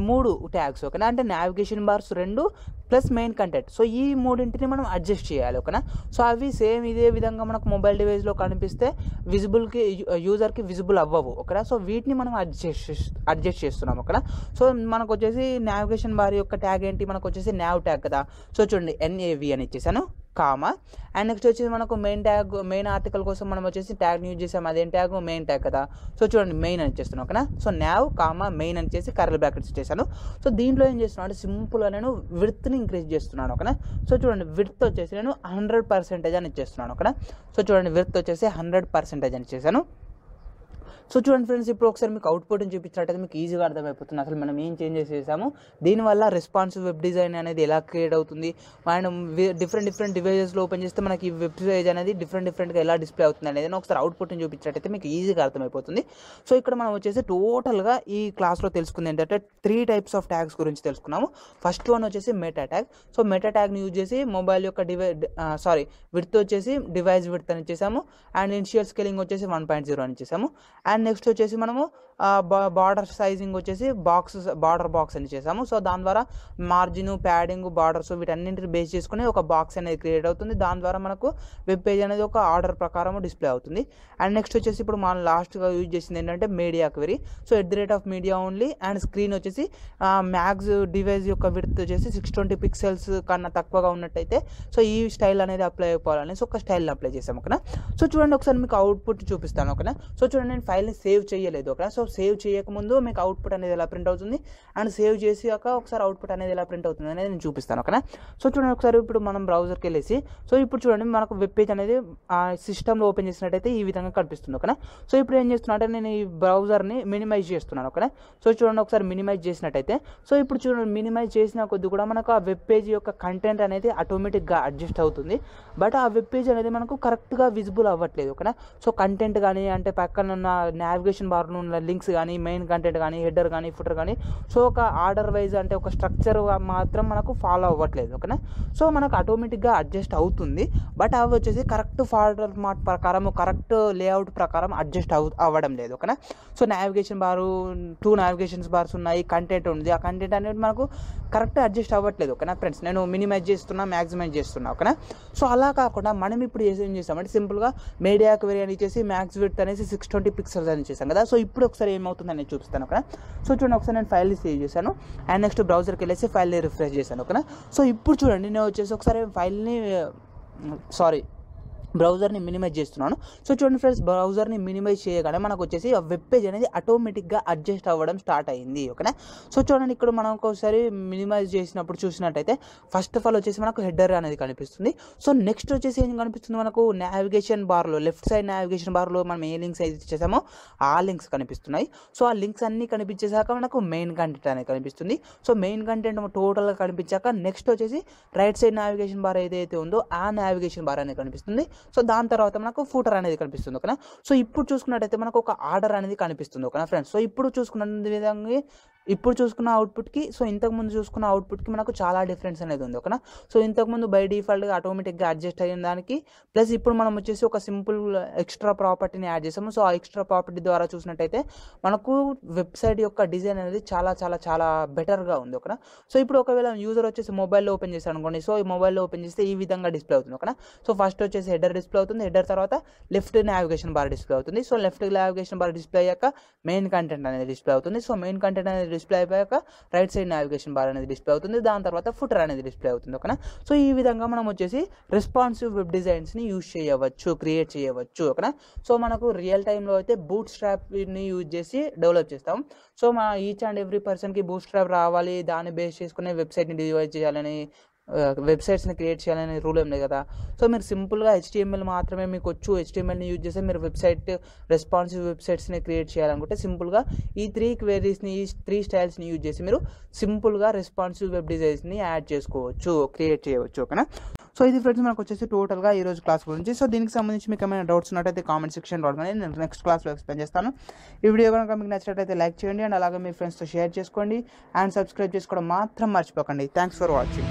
మూడు ట్యాగ్స్ ఓకేనా? అంటే నావిగేషన్ బార్స్ రెండు ప్లస్ మెయిన్ కంటెంట్. సో ఈ మూడింటిని మనం అడ్జస్ట్ చేయాలి ఓకేనా? సో అవి సేమ్ ఇదే విధంగా మనకు మొబైల్ డివైస్లో కనిపిస్తే విజిబుల్కి యూజర్కి విజిబుల్ అవ్వవు ఓకేనా? సో వీటిని మనం అడ్జస్ట్ అడ్జస్ట్ చేస్తున్నాం ఓకేనా? సో మనకు వచ్చేసి నావిగేషన్ బార్ యొక్క ట్యాగ్ ఏంటి? మనకు వచ్చేసి నావ్ ట్యాగ్ కదా. సో చూడండి ఎన్ఏవి అని ఇచ్చేసాను. కామా. అండ్ నెక్స్ట్ వచ్చేసి మనకు మెయిన్ ట్యాగ్ మెయిన్ ఆర్టికల్ కోసం మనం వచ్చేసి ట్యాగ్ని యూజ్ చేసాం. అదేం ట్యాగ్ మెయిన్ ట్యాగ్ కదా. సో చూడండి మెయిన్ అని చేస్తున్నాను ఓకేనా? సో నావ్ కామా మెయిన్ అని చేసి కర్రల్ బ్యాకెట్స్ చేశాను. సో దీంట్లో ఏం చేస్తున్నాను అంటే సింపుల్గా నేను విడ్త్ని ఇంక్రీజ్ చేస్తున్నాను ఓకేనా? సో చూడండి విడ్త్ వచ్చేసి నేను హండ్రెడ్ పర్సెంటేజ్ అని ఇచ్చేస్తున్నాను ఓకేనా? సో చూడండి విడ్త్ వచ్చేసి హండ్రెడ్ పర్సెంటేజ్ అని చేశాను సో చూడండి ఫ్రెండ్స్ ఇప్పుడు ఒకసారి మీకు అవుట్పుట్ చూపించినట్టయితే మీకు ఈజీగా అర్థమైపోతుంది. అసలు మనం ఏం చేంజెస్ చేసాము దీనివల్ల రెస్పాన్సివ్ వెబ్ డిజైన్ అనేది ఎలా క్రియేట్ అవుతుంది? అండ్ డిఫరెంట్ డిఫరెంట్ డివైజెస్లో ఓపెన్ చేస్తే మనకి ఈ వెబ్ పేజ్ అనేది డిఫరెంట్ డిఫరెంట్గా ఎలా డిస్ప్లే అవుతుంది అనేది ఒకసారి అవుట్పుట్ని చూపించినట్టయితే మీకు ఈజీగా అర్థమైపోతుంది. సో ఇక్కడ మనం వచ్చేసి టోటల్గా ఈ క్లాస్లో తెలుసుకుంది ఏంటంటే త్రీ టైప్స్ ఆఫ్ ట్యాగ్స్ గురించి తెలుసుకున్నాము. ఫస్ట్ వన్ వచ్చేసి మెటా ట్యాగ్ సో మెటా ట్యాగ్ని యూజ్ చేసి మొబైల్ యొక్క డివై సారీ విడ్త్ వచ్చేసి డివైస్ విడ్త్ అని చేసాము అండ్ ఇనిషియల్ స్కేలింగ్ వచ్చేసి వన్ పాయింట్ జీరో అని చేసాము అండ్ నెక్స్ట్ వచ్చేసి మనము బార్డర్ సైజింగ్ వచ్చేసి బాక్స్ బార్డర్ బాక్స్ అని చేసాము సో దాని ద్వారా మార్జిన్ ప్యాడింగ్ బార్డర్స్ వీటన్నింటిని బేస్ చేసుకుని ఒక బాక్స్ అనేది క్రియేట్ అవుతుంది. దాని ద్వారా మనకు వెబ్ పేజ్ అనేది ఒక ఆర్డర్ ప్రకారం డిస్ప్లే అవుతుంది. అండ్ నెక్స్ట్ వచ్చేసి ఇప్పుడు మనం లాస్ట్గా యూజ్ చేసింది ఏంటంటే media query so at the rate of media only and screen వచ్చేసి మ్యాక్స్ డివైస్ యొక్క విడ్త్ వచ్చేసి సిక్స్ ట్వంటీ పిక్సెల్స్ కన్నా తక్కువగా ఉన్నట్టయితే సో ఈ స్టైల్ అనేది అప్లై అయిపోవాలని సో ఒక స్టైల్ని అప్లై చేసాము ఓకేనా? సో చూడండి ఒకసారి మీకు అవుట్పుట్ చూపిస్తాను ఓకేనా? సో చూడండి నేను ఫైల్ని సేవ్ చేయలేదు ఓకేనా? సో సేవ్ చేయకముందు మీకు అవుట్పుట్ అనేది ఎలా ప్రింట్ అవుతుంది? అండ్ సేవ్ చేసాక ఒకసారి అవుట్పుట్ అనేది ఎలా ప్రింట్ అవుతుంది అనేది నేను చూపిస్తాను ఓకేనా? సో చూడండి ఒకసారి ఇప్పుడు మనం బ్రౌజర్కి వెళ్ళేసి సో ఇప్పుడు చూడండి మనకు వెబ్ పేజ్ అనేది ఆ సిస్టంలో ఓపెన్ చేసినట్టయితే ఈ విధంగా కనిపిస్తుంది ఓకేనా? సో ఇప్పుడు ఏం చేస్తున్నా అంటే నేను ఈ బ్రౌజర్ని మినిమైజ్ చేస్తున్నాను ఓకేనా? సో చూడండి ఒకసారి మినిమైజ్ చేసినట్టయితే సో ఇప్పుడు చూడండి మినిమైజ్ చేసిన కొద్ది కూడా మనకు ఆ వెబ్ పేజ్ యొక్క కంటెంట్ అనేది ఆటోమేటిక్గా అడ్జస్ట్ అవుతుంది. బట్ ఆ వెబ్ పేజ్ అనేది మనకు కరెక్ట్గా విజిబుల్ అవ్వట్లేదు ఓకేనా? సో కంటెంట్ కానీ అంటే పక్కన ఉన్న నావిగేషన్ బార్లో ఉన్న లింక్స్ కానీ మెయిన్ కంటెంట్ కానీ హెడర్ కానీ ఫుటర్ కానీ. సో ఒక ఆర్డర్ వైజ్ అంటే ఒక స్ట్రక్చర్ మాత్రం మనకు ఫాలో అవ్వట్లేదు ఓకేనా? సో మనకు ఆటోమేటిక్గా అడ్జస్ట్ అవుతుంది. బట్ అవి వచ్చేసి కరెక్ట్ ఫార్మాట్ ప్రకారం కరెక్ట్ లేఅవుట్ ప్రకారం అడ్జస్ట్ అవు అవ్వడం లేదు ఓకేనా? So navigation bar two navigations bars ఉన్నాయి కంటెంట్ ఉంది. ఆ కంటెంట్ అనేది మనకు కరెక్ట్ అడ్జస్ట్ అవ్వట్లేదు ఓకేనా ఫ్రెండ్స్? నేను మినిమైజ్ చేస్తున్నా మ్యాక్సిమైజ్ చేస్తున్నా ఓకేనా? సో అలా కాకుండా మనం ఇప్పుడు ఏం చేస్తామంటే సింపుల్గా మీడియా క్వరీ అని ఇచ్చేసి మ్యాక్స్ విత్ అనేసి సిక్స్ ట్వంటీ పిక్సెల్స్ అని చేసాం కదా. సో ఇప్పుడు ఒకసారి ఏమవుతుంది అనేది చూపిస్తాను ఓకేనా? సో చూడండి ఒకసారి నేను ఫైల్ని సేవ్ చేశాను. అండ్ నెక్స్ట్ బ్రౌజర్కి వెళ్ళేసి ఫైల్ని రిఫ్రెష్ చేశాను ఓకేనా? సో ఇప్పుడు చూడండి నేను వచ్చేసి ఒకసారి ఫైల్ని సారీ బ్రౌజర్ని మినిమైజ్ చేస్తున్నాను. సో చూడండి ఫ్రెండ్స్ బ్రౌజర్ని మినిమైజ్ చేయగానే మనకు వచ్చేసి ఆ వెబ్ పేజ్ అనేది ఆటోమేటిక్గా అడ్జస్ట్ అవ్వడం స్టార్ట్ అయింది ఓకేనా సో చూడండి ఇక్కడ మనం ఒకసారి మినిమైజ్ చేసినప్పుడు చూసినట్టయితే ఫస్ట్ ఆఫ్ ఆల్ వచ్చేసి మనకు హెడర్ అనేది కనిపిస్తుంది. సో నెక్స్ట్ వచ్చేసి ఏం కనిపిస్తుంది మనకు? నావిగేషన్ బార్లో లెఫ్ట్ సైడ్ నావిగేషన్ బార్లో మనం ఏ లింక్స్ అయితే ఇచ్చేసామో ఆ లింక్స్ కనిపిస్తున్నాయి. సో ఆ లింక్స్ అన్నీ కనిపించేసాక మనకు మెయిన్ కంటెంట్ అనేది కనిపిస్తుంది. సో మెయిన్ కంటెంట్ టోటల్గా కనిపించాక నెక్స్ట్ వచ్చేసి రైట్ సైడ్ నావిగేషన్ బార్ ఏదైతే ఉందో ఆ నావిగేషన్ బార్ అనేది కనిపిస్తుంది. సో దాని తర్వాత మనకు ఫూటర్ అనేది కనిపిస్తుంది ఓకేనా? సో ఇప్పుడు చూసుకున్నట్టయితే మనకు ఒక ఆర్డర్ అనేది కనిపిస్తుంది ఓకేనా ఫ్రెండ్స్ సో ఇప్పుడు చూసుకున్న విధంగా ఇప్పుడు చూసుకున్న అవుట్పుట్కి సో ఇంతకుముందు చూసుకున్న అవుట్పుట్కి మనకు చాలా డిఫరెన్స్ అనేది ఉంది ఓకేనా? సో ఇంతకుముందు బై డిఫాల్ట్గా ఆటోమేటిక్గా అడ్జస్ట్ అయిన దానికి ప్లస్ ఇప్పుడు మనం వచ్చేసి ఒక సింపుల్ ఎక్స్ట్రా ప్రాపర్టీని యాడ్ చేసాము. సో ఆ ఎక్స్ట్రా ప్రాపర్టీ ద్వారా చూసినట్టయితే మనకు వెబ్సైట్ యొక్క డిజైన్ అనేది చాలా చాలా చాలా బెటర్గా ఉంది ఓకేనా? సో ఇప్పుడు ఒకవేళ యూజర్ వచ్చేసి మొబైల్లో ఓపెన్ చేశారు అనుకోండి సో ఈ మొబైల్లో ఓపెన్ చేస్తే ఈ విధంగా డిస్ప్లే అవుతుంది ఓకేనా? సో ఫస్ట్ వచ్చేసి హెడర్ డిస్ప్లే అవుతుంది. హెడర్ తర్వాత లెఫ్ట్ నావిగేషన్ బార్ డిస్ప్లే అవుతుంది. So left navigation bar display అయ్యాక మెయిన్ కంటెంట్ అనేది డిస్ప్లే అవుతుంది. సో మెయిన్ కంటెంట్ అనేది డిస్ప్లే అయిపోయాక రైట్ సైడ్ నావిగేషన్ బార్ అనేది డిస్ప్లే అవుతుంది. దాని తర్వాత ఫుటర్ అనేది డిస్ప్లే అవుతుంది. ఓకేనా? సో ఈ విధంగా మనం వచ్చేసి రెస్పాన్సివ్ వెబ్ డిజైన్స్ని యూజ్ చేయవచ్చు క్రియేట్ చేయవచ్చు. ఓకేనా? సో మనకు రియల్ టైంలో అయితే బూట్ స్ట్రాప్ని యూజ్ చేసి డెవలప్ చేస్తాం. సో మా ఈచ్ అండ్ ఎవ్రీ పర్సన్కి బూట్ స్ట్రాప్ రావాలి. దాన్ని బేస్ చేసుకునే వెబ్సైట్ని డివైడ్ చేయాలని వెబ్సైట్స్ని క్రియేట్ చేయాలనే రూల్ ఏం లేదు కదా. సో మీరు సింపుల్గా హెచ్టిఎంఎల్ మాత్రమే మీకు వచ్చు. హెచ్టిఎంఎల్ని యూజ్ చేస్తే మీరు వెబ్సైట్ రెస్పాన్సివ్ వెబ్సైట్స్ని క్రియేట్ చేయాలనుకుంటే సింపుల్గా ఈ త్రీ క్వెరీస్ని ఈ త్రీ స్టైల్స్ని యూజ్ చేసి మీరు సింపుల్గా రెస్పాన్సివ్ వెబ్ డిజైన్స్ని యాడ్ చేసుకోవచ్చు క్రియేట్ చేయవచ్చు ఓకేనా? సో ఇది ఫ్రెండ్స్ మనకు వచ్చేసి టోటల్గా ఈ రోజు క్లాస్ గురించి. సో దీనికి సంబంధించి మీకు ఏమైనా డౌట్స్ ఉన్నట్టయితే కామెంట్ సెక్షన్ రావడం నేను నెక్స్ట్ క్లాస్లో ఎక్స్ప్లెయిన్ చేస్తాను. ఈ వీడియో కనుక మీకు నచ్చినట్టయితే లైక్ చేయండి అండ్ అలాగే మీ ఫ్రెండ్స్తో షేర్ చేసుకోండి అండ్ సబ్స్క్రైబ్ చేసుకోవడం మాత్రం మర్చిపోకండి. Thanks for watching.